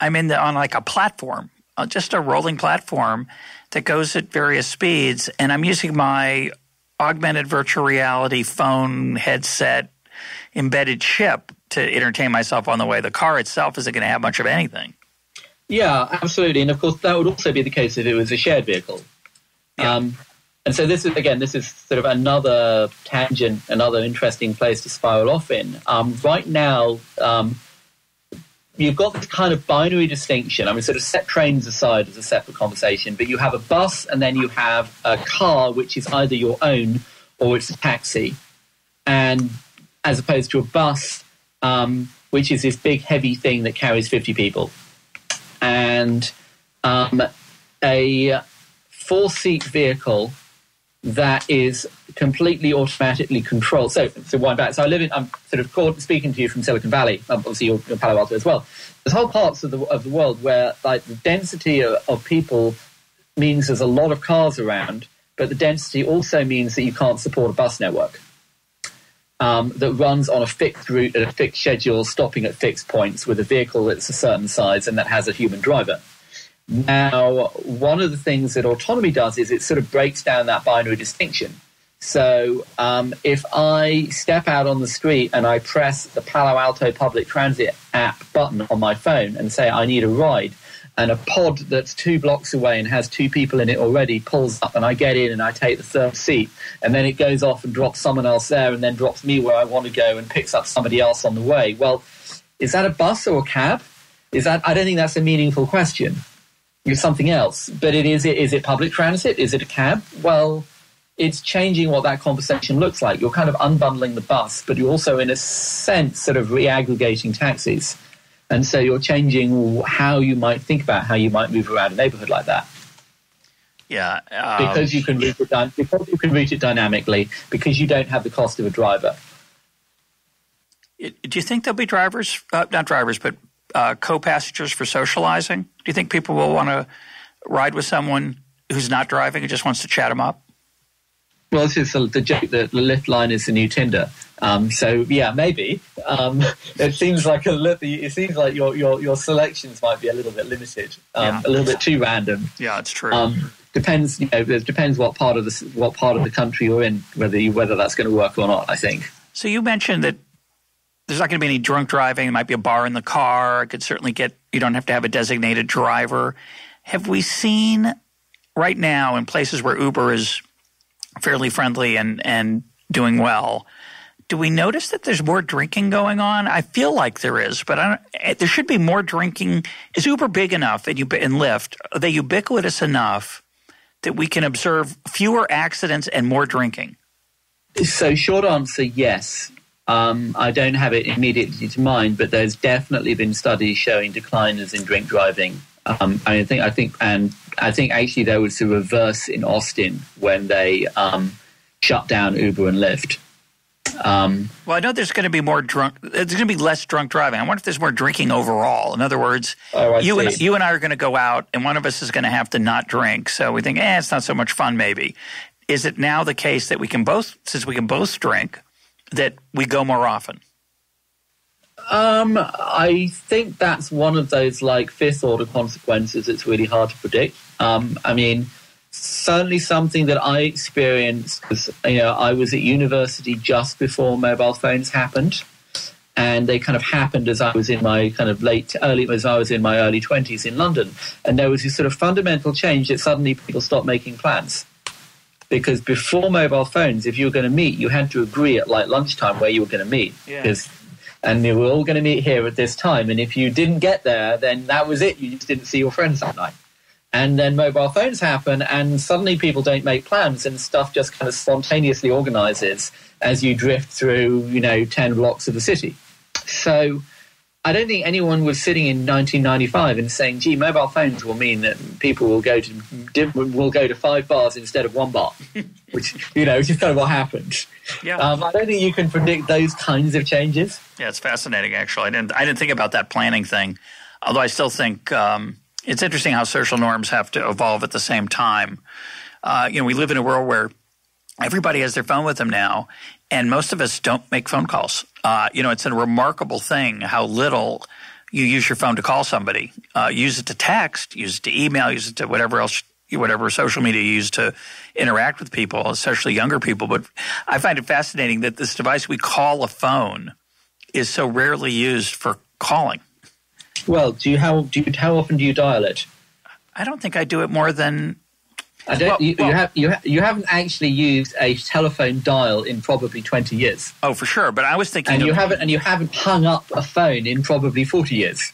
I'm in the, on like a platform, uh, just a rolling platform that goes at various speeds. And I'm using my augmented virtual reality phone headset embedded chip to entertain myself on the way. The car itself isn't going to have much of anything. Yeah, absolutely. And of course, that would also be the case if it was a shared vehicle. Yeah. Um, and so this is again, this is sort of another tangent, another interesting place to spiral off in. Um, right now, um, you've got this kind of binary distinction. I mean, sort of set trains aside as a separate conversation, but you have a bus and then you have a car, which is either your own or it's a taxi. And as opposed to a bus, um, which is this big heavy thing that carries 50 people. And um, a four seat vehicle that is completely automatically controlled. So, so wind back. So I live in, I'm sort of speaking to you from Silicon Valley, obviously you're, you're Palo Alto as well. There's whole parts of the, of the world where like the density of, of people means there's a lot of cars around but the density also means that you can't support a bus network um, that runs on a fixed route at a fixed schedule, stopping at fixed points with a vehicle that's a certain size and that has a human driver. Now, one of the things that autonomy does is it sort of breaks down that binary distinction. So, um, if I step out on the street and I press the Palo Alto Public Transit app button on my phone and say I need a ride, and a pod that's two blocks away and has two people in it already pulls up and I get in and I take the third seat and then it goes off and drops someone else there and then drops me where I want to go and picks up somebody else on the way. Well, is that a bus or a cab? Is that I don't think that's a meaningful question. It's something else. But it is it is it public transit? Is it a cab? Well, it's changing what that conversation looks like. You're kind of unbundling the bus, but you're also in a sense sort of reaggregating taxis. And so you're changing how you might think about how you might move around a neighborhood like that. Yeah, um, because you can route it because you can route it dynamically because you don't have the cost of a driver. Do you think there'll be drivers, uh, not drivers, but uh, co-passengers for socializing? Do you think people will want to ride with someone who's not driving and just wants to chat them up? Well, it's just the joke that the Lyft line is the new Tinder. Um, so yeah, maybe um, it seems like a it seems like your, your your selections might be a little bit limited, um, yeah. a little bit too random. Yeah, it's true. Um, depends, you know, it depends what part of the what part of the country you're in, whether you, whether that's going to work or not. I think. So you mentioned that there's not going to be any drunk driving. There might be a bar in the car. It could certainly get. You don't have to have a designated driver. Have we seen right now in places where Uber is fairly friendly and and doing well. Do we notice that there's more drinking going on? I feel like there is, but eh, there should be more drinking. Is Uber big enough and, you, and Lyft? Are they ubiquitous enough that we can observe fewer accidents and more drinking? So, short answer, yes. Um, I don't have it immediately to mind, but there's definitely been studies showing decliners in drink driving. Um, I think, I think, and I think actually there was a reverse in Austin when they um, shut down Uber and Lyft. Um, well, I know there's going to be more drunk. There's going to be less drunk driving. I wonder if there's more drinking overall. In other words, oh, you and you and I are going to go out, and one of us is going to have to not drink. So we think, eh, it's not so much fun. Maybe is it now the case that we can both, since we can both drink, that we go more often? Um, I think that's one of those like fifth order consequences. It's really hard to predict. Um, I mean, certainly something that I experienced because you know, I was at university just before mobile phones happened. And they kind of happened as I was in my kind of late, early, as I was in my early 20s in London. And there was this sort of fundamental change that suddenly people stopped making plans. Because before mobile phones, if you were going to meet, you had to agree at like lunchtime where you were going to meet. Because and we were all going to meet here at this time. And if you didn't get there, then that was it. You just didn't see your friends that night. And then mobile phones happen, and suddenly people don't make plans, and stuff just kind of spontaneously organizes as you drift through, you know, 10 blocks of the city. So I don't think anyone was sitting in 1995 and saying, "Gee, mobile phones will mean that people will go to will go to five bars instead of one bar," which you know, which is kind of what happened. Yeah, um, I don't think you can predict those kinds of changes. Yeah, it's fascinating. Actually, I didn't I didn't think about that planning thing, although I still think um, it's interesting how social norms have to evolve at the same time. Uh, you know, we live in a world where everybody has their phone with them now, and most of us don't make phone calls. Uh, you know, it's a remarkable thing how little you use your phone to call somebody. Uh, use it to text, use it to email, use it to whatever else, whatever social media you use to interact with people, especially younger people. But I find it fascinating that this device we call a phone is so rarely used for calling. Well, do you how do you, how often do you dial it? I don't think I do it more than I don't. Well, you, well, you, have you, ha- you haven't actually used a telephone dial in probably twenty years. Oh, for sure. But I was thinking, and of, you haven't and you haven't hung up a phone in probably forty years.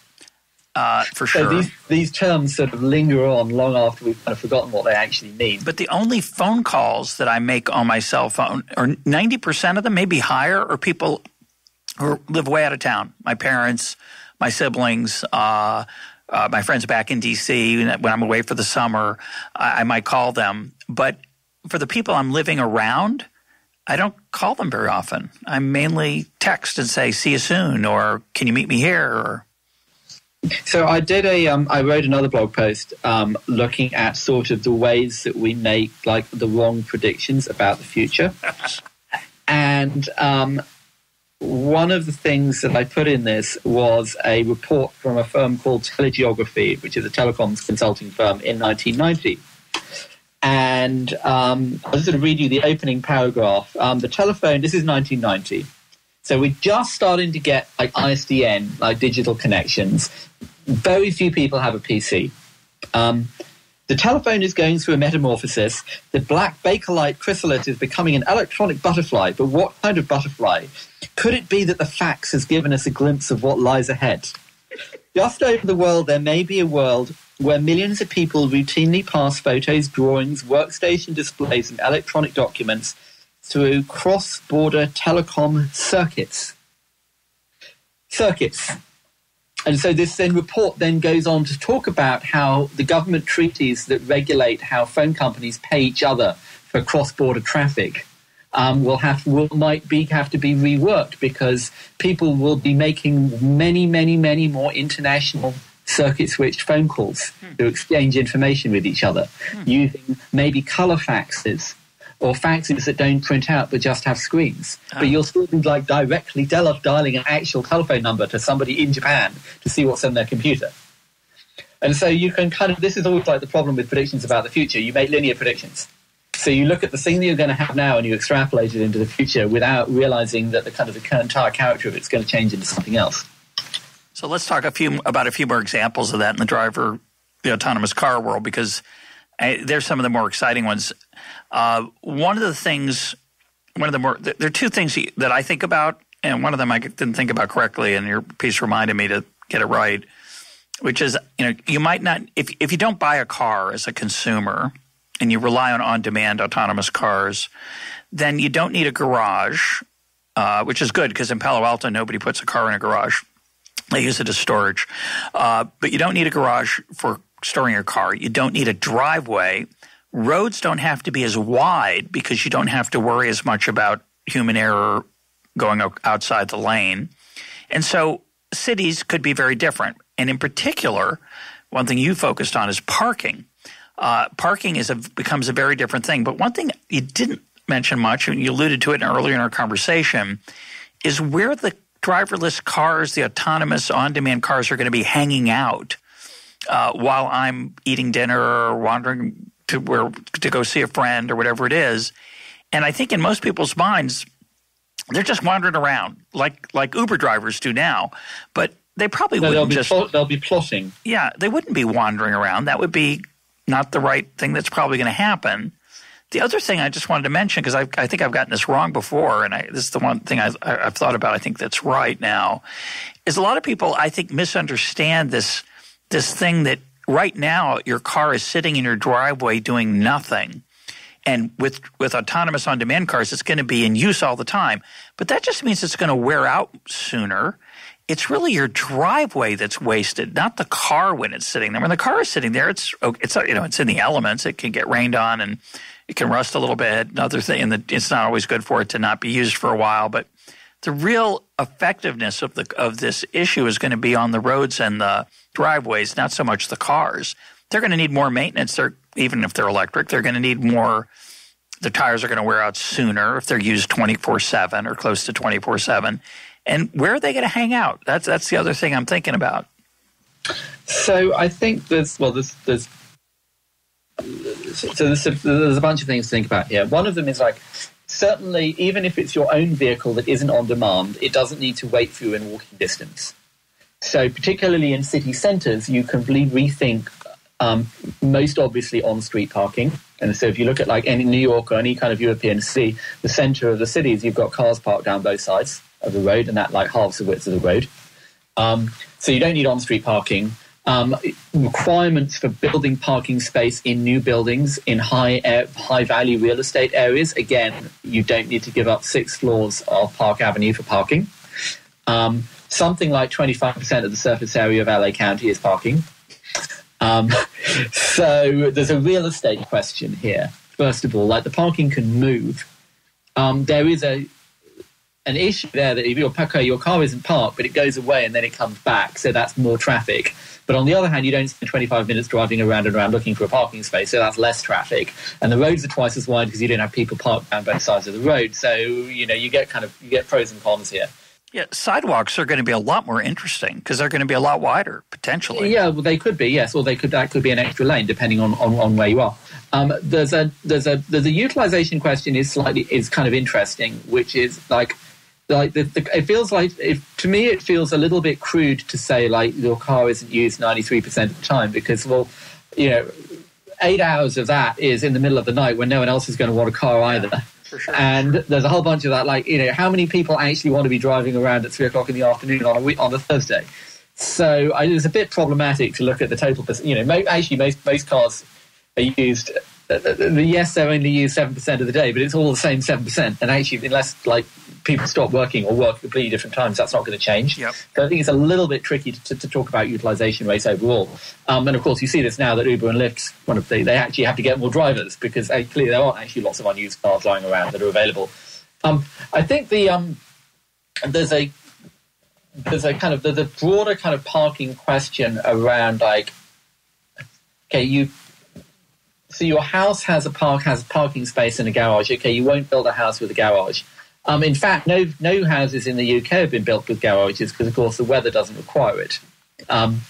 Uh, for so sure. These, these terms sort of linger on long after we've kind of forgotten what they actually mean. But the only phone calls that I make on my cell phone, or ninety percent of them, maybe higher, are people who live way out of town. My parents, my siblings. Uh, uh, my friends back in DC when I'm away for the summer, I, I might call them. But for the people I'm living around, I don't call them very often. I mainly text and say, "See you soon," or "Can you meet me here?" Or So I did a, um, I wrote another blog post um, looking at sort of the ways that we make like the wrong predictions about the future. and um, one of the things that I put in this was a report from a firm called Telegeography, which is a telecoms consulting firm in 1990. And um, I'll just sort of read you the opening paragraph. Um, the telephone, this is 1990. So we're just starting to get like ISDN, like digital connections. Very few people have a PC. Um, the telephone is going through a metamorphosis. The black Bakelite chrysalis is becoming an electronic butterfly. But what kind of butterfly? Could it be that the fax has given us a glimpse of what lies ahead? Just over the world, there may be a world where millions of people routinely pass photos, drawings, workstation displays, and electronic documents through cross border telecom circuits. Circuits. And so this then report then goes on to talk about how the government treaties that regulate how phone companies pay each other for cross border traffic um, will have will might be have to be reworked because people will be making many many many more international circuit switched phone calls hmm. to exchange information with each other hmm. using maybe color faxes or faxes that don't print out but just have screens. But you'll still be like directly dialing an actual telephone number to somebody in Japan to see what's on their computer. And so you can kind of, this is always like the problem with predictions about the future. You make linear predictions. So you look at the thing that you're going to have now and you extrapolate it into the future without realizing that the kind of the entire character of it's going to change into something else. So let's talk a few about a few more examples of that in the driver, the autonomous car world, because I, there's some of the more exciting ones. Uh, one of the things, one of the more, there are two things that I think about, and one of them I didn't think about correctly, and your piece reminded me to get it right, which is, you know, you might not, if, if you don't buy a car as a consumer and you rely on on demand autonomous cars, then you don't need a garage, uh, which is good because in Palo Alto, nobody puts a car in a garage. They use it as storage. Uh, but you don't need a garage for storing your car. You don't need a driveway roads don't have to be as wide because you don't have to worry as much about human error going outside the lane. And so cities could be very different. And in particular, one thing you focused on is parking. Uh, parking is a, becomes a very different thing. But one thing you didn't mention much, and you alluded to it earlier in our conversation, is where the driverless cars, the autonomous on demand cars are going to be hanging out uh, while I'm eating dinner or wandering to where to go see a friend or whatever it is. And I think in most people's minds, they're just wandering around like like Uber drivers do now. But they probably no, wouldn't they'll just pl- they'll be plotting. Yeah, they wouldn't be wandering around. That would be not the right thing. That's probably going to happen. The other thing I just wanted to mention because I, I, think I've gotten this wrong before, and I, this is the one thing I've, I've thought about. I think that's right now, is a lot of people I think misunderstand this this thing that right now your car is sitting in your driveway doing nothing. And with, with autonomous on demand cars, it's going to be in use all the time. But that just means it's going to wear out sooner. It's really your driveway that's wasted, not the car when it's sitting there. When the car is sitting there, it's it's you know it's in the elements. It can get rained on and it can rust a little bit. Another thing, and it's not always good for it to not be used for a while. But the real effectiveness of the of this issue is going to be on the roads and the driveways, not so much the cars. They're going to need more maintenance. They're even if they're electric, they're going to need more. The tires are going to wear out sooner if they're used twenty four seven or close to twenty four seven. And where are they going to hang out? That's that's the other thing I'm thinking about. So I think there's well there's there's so there's a, there's a bunch of things to think about here. One of them is like certainly, even if it's your own vehicle that isn't on demand, it doesn't need to wait for you in walking distance. So, particularly in city centres, you can rethink um, most obviously on street parking. And so, if you look at like any New York or any kind of European city, the centre of the cities, you've got cars parked down both sides of the road, and that like halves the width of the road. Um, so, you don't need on street parking um, requirements for building parking space in new buildings in high air, high value real estate areas. Again, you don't need to give up six floors of Park Avenue for parking. Um, something like 25% of the surface area of LA County is parking. Um, so there's a real estate question here. First of all, like the parking can move. Um, there is a an issue there that if your okay, your car isn't parked, but it goes away and then it comes back, so that's more traffic. But on the other hand, you don't spend 25 minutes driving around and around looking for a parking space, so that's less traffic. And the roads are twice as wide because you don't have people parked down both sides of the road. So you know you get kind of you get pros and cons here. Yeah, sidewalks are going to be a lot more interesting because they're going to be a lot wider potentially. Yeah, well, they could be yes, or they could that could be an extra lane depending on, on, on where you are. Um, there's a there's a there's a utilization question is slightly is kind of interesting, which is like like the, the, it feels like if, to me it feels a little bit crude to say like your car isn't used 93% of the time because well you know eight hours of that is in the middle of the night when no one else is going to want a car either sure. and there's a whole bunch of that like you know how many people actually want to be driving around at three o'clock in the afternoon on a week on a thursday so I, it's a bit problematic to look at the total you know actually most most cars are used uh, uh, yes, they're only used seven percent of the day, but it's all the same seven percent. And actually, unless like people stop working or work at completely different times, that's not going to change. Yep. So I think it's a little bit tricky to, to talk about utilization rates overall. Um, and of course, you see this now that Uber and Lyft, one of the, they actually have to get more drivers because they, clearly there aren't actually lots of unused cars lying around that are available. Um, I think the um, there's a there's a kind of there's a broader kind of parking question around like okay you so your house has a park has a parking space in a garage. Okay, you won't build a house with a garage. Um, in fact, no no houses in the UK have been built with garages because, of course, the weather doesn't require it. Um,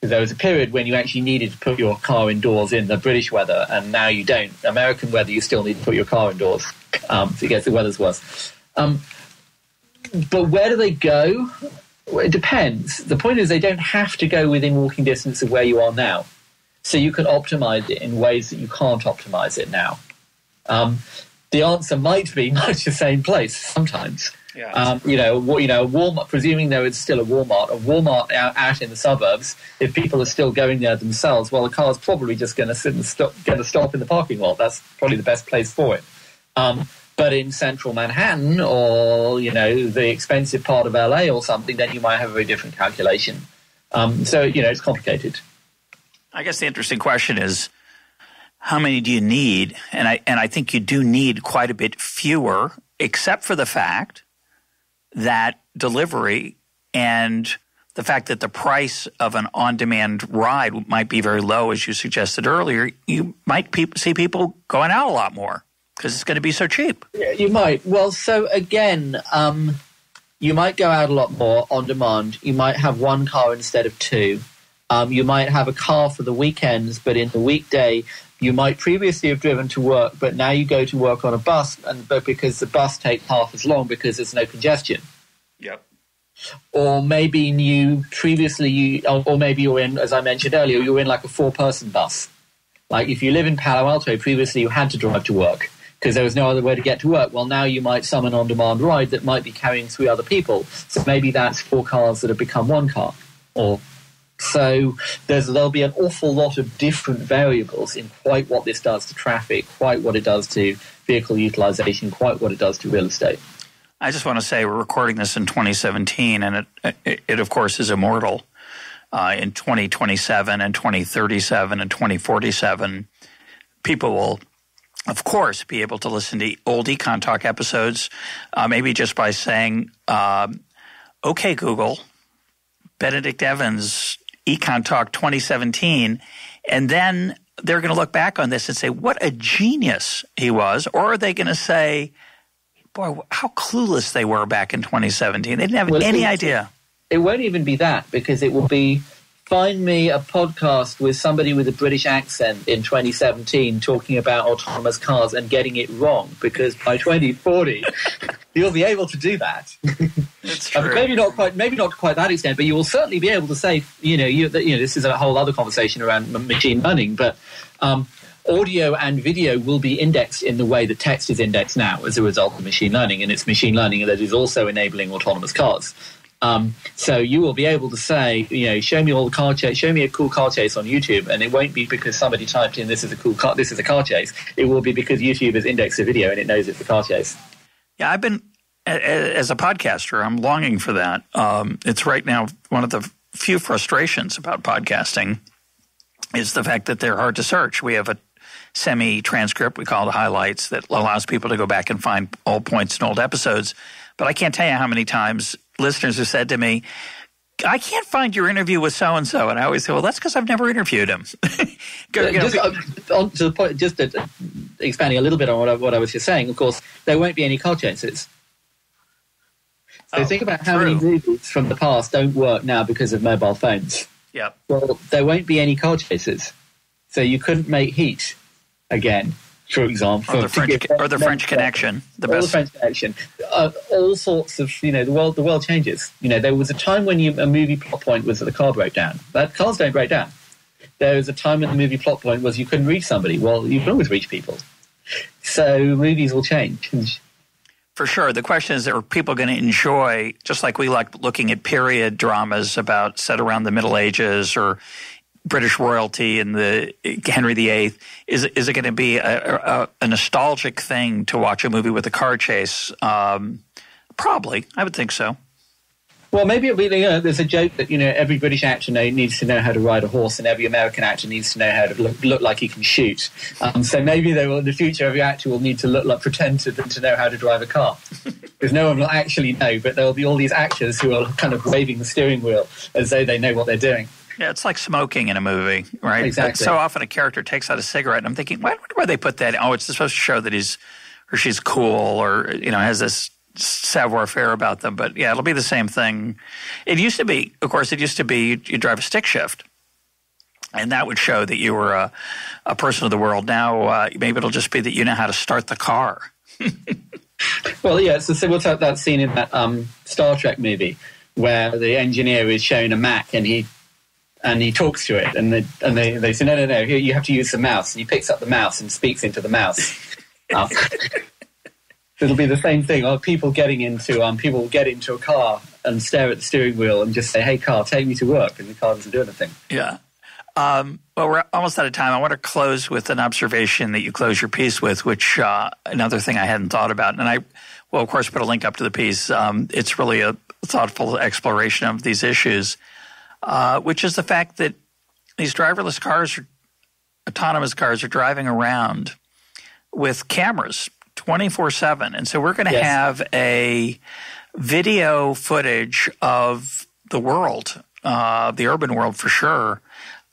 there was a period when you actually needed to put your car indoors in the British weather, and now you don't. American weather, you still need to put your car indoors um, to get the weather's worse. Um, but where do they go? Well, it depends. The point is, they don't have to go within walking distance of where you are now. So you can optimize it in ways that you can't optimize it now. Um, the answer might be much the same place sometimes. Yeah. Um, you know, you know, Walmart. Presuming there is still a Walmart, a Walmart out, out in the suburbs. If people are still going there themselves, well, the car's probably just going to sit and stop, get a stop in the parking lot. That's probably the best place for it. Um, but in central Manhattan or you know the expensive part of LA or something, then you might have a very different calculation. Um, so you know, it's complicated. I guess the interesting question is how many do you need? And I and I think you do need quite a bit fewer, except for the fact that delivery and the fact that the price of an on-demand ride might be very low, as you suggested earlier, you might pe- see people going out a lot more because it's going to be so cheap. Yeah, you might. Well, so again, um, you might go out a lot more on demand. You might have one car instead of two. Um, you might have a car for the weekends, but in the weekday, you might previously have driven to work, but now you go to work on a bus, and but because the bus takes half as long because there's no congestion. Yep. Or maybe you previously you, or maybe you're in, as I mentioned earlier, you're in like a four-person bus. Like if you live in Palo Alto, previously you had to drive to work because there was no other way to get to work. Well, now you might summon on-demand ride that might be carrying three other people. So maybe that's four cars that have become one car, or so there'll be an awful lot of different variables in quite what this does to traffic, quite what it does to vehicle utilization, quite what it does to real estate. I just want to say we're recording this in 2017, and it, it, it of course is immortal. Uh, in 2027 and 2037 and 2047, people will, of course, be able to listen to old EconTalk episodes, uh, maybe just by saying, uh, "Okay, Google, Benedict Evans EconTalk 2017, and then they're going to look back on this and say, what a genius he was. Or are they going to say, boy, how clueless they were back in 2017? They didn't have well, any idea. It won't even be that because it will be find me a podcast with somebody with a British accent in 2017 talking about autonomous cars and getting it wrong because by 2040 you'll be able to do that. Maybe not quite, maybe not quite that extent, but you will certainly be able to say, you know, you, you know, this is a whole other conversation around machine learning, but. Um, audio and video will be indexed in the way that text is indexed now as a result of machine learning, and it's machine learning that is also enabling autonomous cars. Um, so you will be able to say, you know, show me all the car chase, show me a cool car chase on YouTube, and it won't be because somebody typed in this is a cool car, this is a car chase. It will be because YouTube has indexed the video and it knows it's a car chase. Yeah, I've been as a podcaster, I'm longing for that. Um, it's right now one of the few frustrations about podcasting is the fact that they're hard to search. We have a semi transcript we call the highlights that allows people to go back and find old points and old episodes. But I can't tell you how many times listeners have said to me, I can't find your interview with so and so, and I always say, "Well, that's because I've never interviewed him." Go, just, uh, on to the point, just uh, expanding a little bit on what I, what I was just saying. Of course, there won't be any car chases. So oh, think about how true. many movies from the past don't work now because of mobile phones. Yep. Well, there won't be any car chases, so you couldn't make Heat again for example, or the French, or the French Connection, the best. the French Connection, uh, all sorts of you know the world the world changes. You know there was a time when you, a movie plot point was that the car broke down. That cars don't break down. There was a time when the movie plot point was you couldn't reach somebody. Well, you can always reach people. So movies will change. For sure. The question is, are people going to enjoy, just like we like looking at period dramas about set around the Middle Ages or British royalty and the Henry VIII? Is is it going to be a, a, a, nostalgic thing to watch a movie with a car chase? Um, probably, I would think so. Well, maybe it'll be, you know, there's a joke that you know every British actor needs to know how to ride a horse, and every American actor needs to know how to look, look like he can shoot. Um, so maybe they will in the future. Every actor will need to look like pretend to, to know how to drive a car, because no one will actually know. But there will be all these actors who are kind of waving the steering wheel as though they know what they're doing. Yeah, it's like smoking in a movie, right? Exactly. so often a character takes out a cigarette, and I'm thinking, why, why they put that? Oh, it's supposed to show that he's or she's cool, or you know, has this savoir faire about them. But yeah, it'll be the same thing. It used to be, of course, it used to be you, you drive a stick shift, and that would show that you were a, a person of the world. Now, uh, maybe it'll just be that you know how to start the car. well, yeah, it's a similar to that scene in that um, Star Trek movie where the engineer is showing a Mac and he and he talks to it, and they, and they, they say, no, no, no, here you have to use the mouse. And he picks up the mouse and speaks into the mouse. Um, it'll be the same thing. Or people getting into um, people get into a car and stare at the steering wheel and just say, "Hey, car, take me to work," and the car doesn't do anything. Yeah. Um, well, we're almost out of time. I want to close with an observation that you close your piece with, which uh, another thing I hadn't thought about, and I will, of course, put a link up to the piece. Um, it's really a thoughtful exploration of these issues uh, which is the fact that these driverless cars, autonomous cars, are driving around with cameras 24 7. And so we're going to yes. have a video footage of the world, uh, the urban world for sure,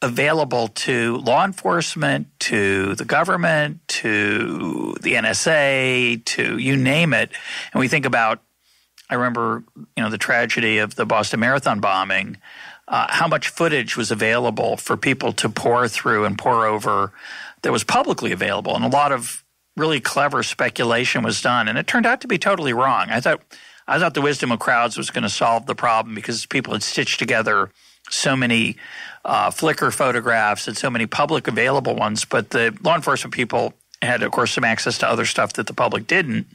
available to law enforcement, to the government, to the NSA, to you name it. And we think about, I remember, you know, the tragedy of the Boston Marathon bombing uh, how much footage was available for people to pour through and pour over that was publicly available. And a lot of really clever speculation was done. And it turned out to be totally wrong. I thought, I thought the wisdom of crowds was going to solve the problem because people had stitched together so many uh, Flickr photographs and so many public available ones. But the law enforcement people had, of course, some access to other stuff that the public didn't.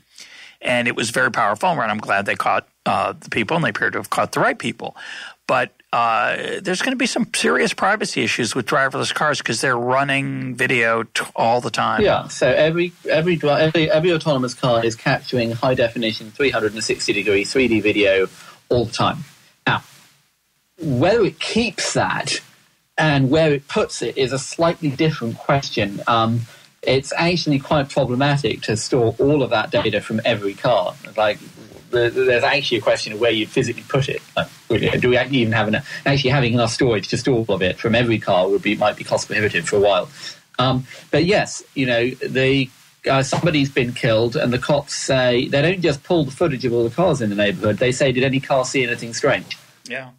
And it was very powerful. And I'm glad they caught uh, the people, and they appear to have caught the right people. But uh, there's going to be some serious privacy issues with driverless cars because they're running video t- all the time. Yeah, so every every every every autonomous car is capturing high definition 360 degree 3D video all the time. Now, whether it keeps that and where it puts it is a slightly different question. Um, it's actually quite problematic to store all of that data from every car. Like there's actually a question of where you physically put it. Do we even have enough? Actually, having enough storage to store all of it from every car would be might be cost prohibitive for a while. Um, but yes, you know, the uh, somebody's been killed, and the cops say they don't just pull the footage of all the cars in the neighborhood. They say, did any car see anything strange? Yeah,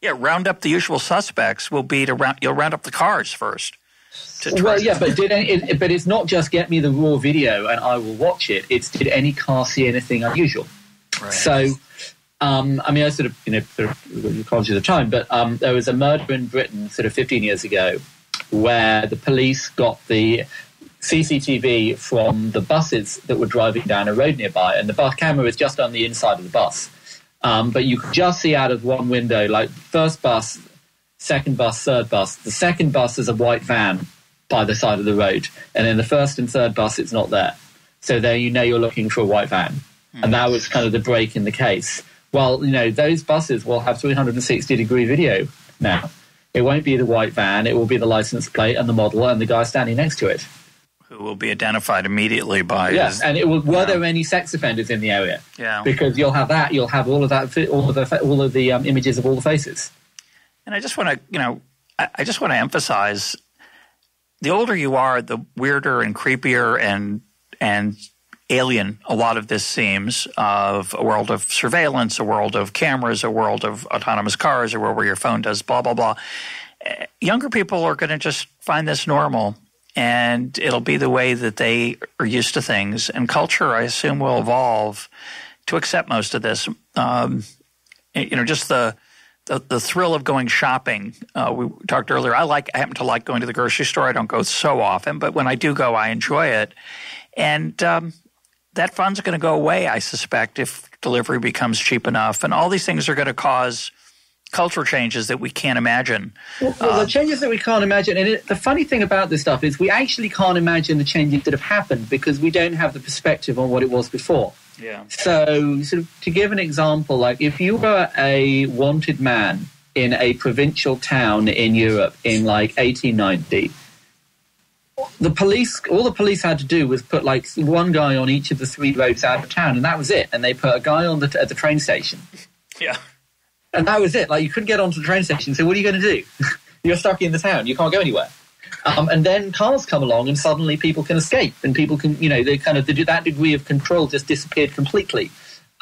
yeah. Round up the usual suspects. Will be to round. You'll round up the cars first. Well, yeah, but did any, it, but it's not just get me the raw video and I will watch it. It's did any car see anything unusual? So, um, I mean, I sort of, you know, sort of conscious of time, but um, there was a murder in Britain sort of 15 years ago where the police got the CCTV from the buses that were driving down a road nearby, and the bus camera was just on the inside of the bus. Um, but you could just see out of one window, like first bus, second bus, third bus. The second bus is a white van by the side of the road, and in the first and third bus, it's not there. So there you know you're looking for a white van. Mm. And that was kind of the break in the case. Well, you know, those buses will have 360 degree video now. It won't be the white van. It will be the license plate and the model and the guy standing next to it. Who will be identified immediately by Yes, his- and it will. Were Yeah. there any sex offenders in the area? yeah. Because you'll have that. You'll have all of that. All of the all of the um, images of all the faces. And I just want to, you know, I, I just want to emphasize the older you are, the weirder and creepier and and alien a lot of this seems of a world of surveillance, a world of cameras, a world of autonomous cars, a world where your phone does blah blah blah. Eh, Younger people are going to just find this normal. And it'll be the way that they are used to things. And culture, I assume, will evolve to accept most of this. Um, you know, just the the, the thrill of going shopping. Uh, we talked earlier. I like. I happen to like going to the grocery store. I don't go so often, but when I do go, I enjoy it. And um, that fun's going to go away, I suspect, if delivery becomes cheap enough. And all these things are going to cause cultural changes that we can't imagine. Well, the um, changes that we can't imagine, and it, the funny thing about this stuff is we actually can't imagine the changes that have happened because we don't have the perspective on what it was before. Yeah. So, sort of, to give an example, like if you were a wanted man in a provincial town in Europe in like 1890, the police, all the police had to do was put like one guy on each of the three roads out of town, and that was it. And they put a guy on the at the train station, Yeah. and that was it. Like you couldn't get onto the train station. So what are you going to do? You're stuck in the town. You can't go anywhere. Um, and then cars come along, and suddenly people can escape, and people can, you know, they kind of that degree of control just disappeared completely.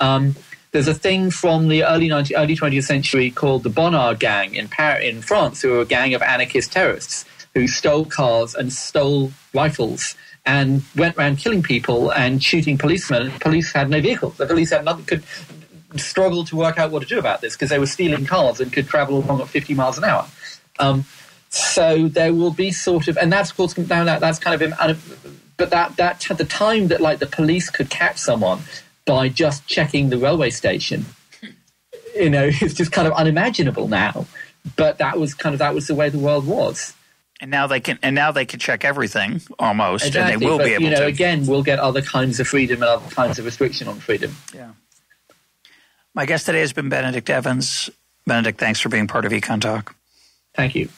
Um, there's a thing from the early 19, early 20th century called the Bonnot Gang in Paris, in France, who were a gang of anarchist terrorists who stole cars and stole rifles and went around killing people and shooting policemen. Police had no vehicles. The police had nothing. Could struggle to work out what to do about this because they were stealing cars and could travel along at 50 miles an hour. Um, so there will be sort of, and that's of course now that that's kind of, but that that the time that like the police could catch someone by just checking the railway station, you know, it's just kind of unimaginable now. But that was kind of that was the way the world was. And now they can. And now they can check everything almost, and they will but, be able you know, to. again, we'll get other kinds of freedom and other kinds of restriction on freedom. Yeah. My guest today has been Benedict Evans. Benedict, thanks for being part of EconTalk. Thank you.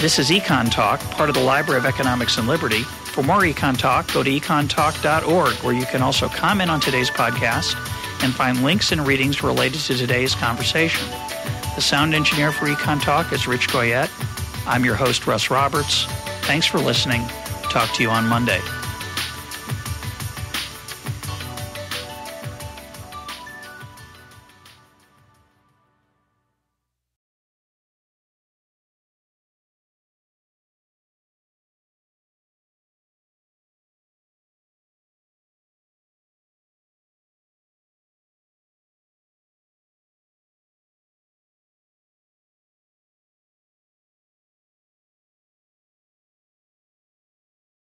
This is EconTalk, part of the Library of Economics and Liberty. For more EconTalk, go to econtalk.org, where you can also comment on today's podcast and find links and readings related to today's conversation. The sound engineer for EconTalk is Rich Goyette. I'm your host, Russ Roberts. Thanks for listening. Talk to you on Monday.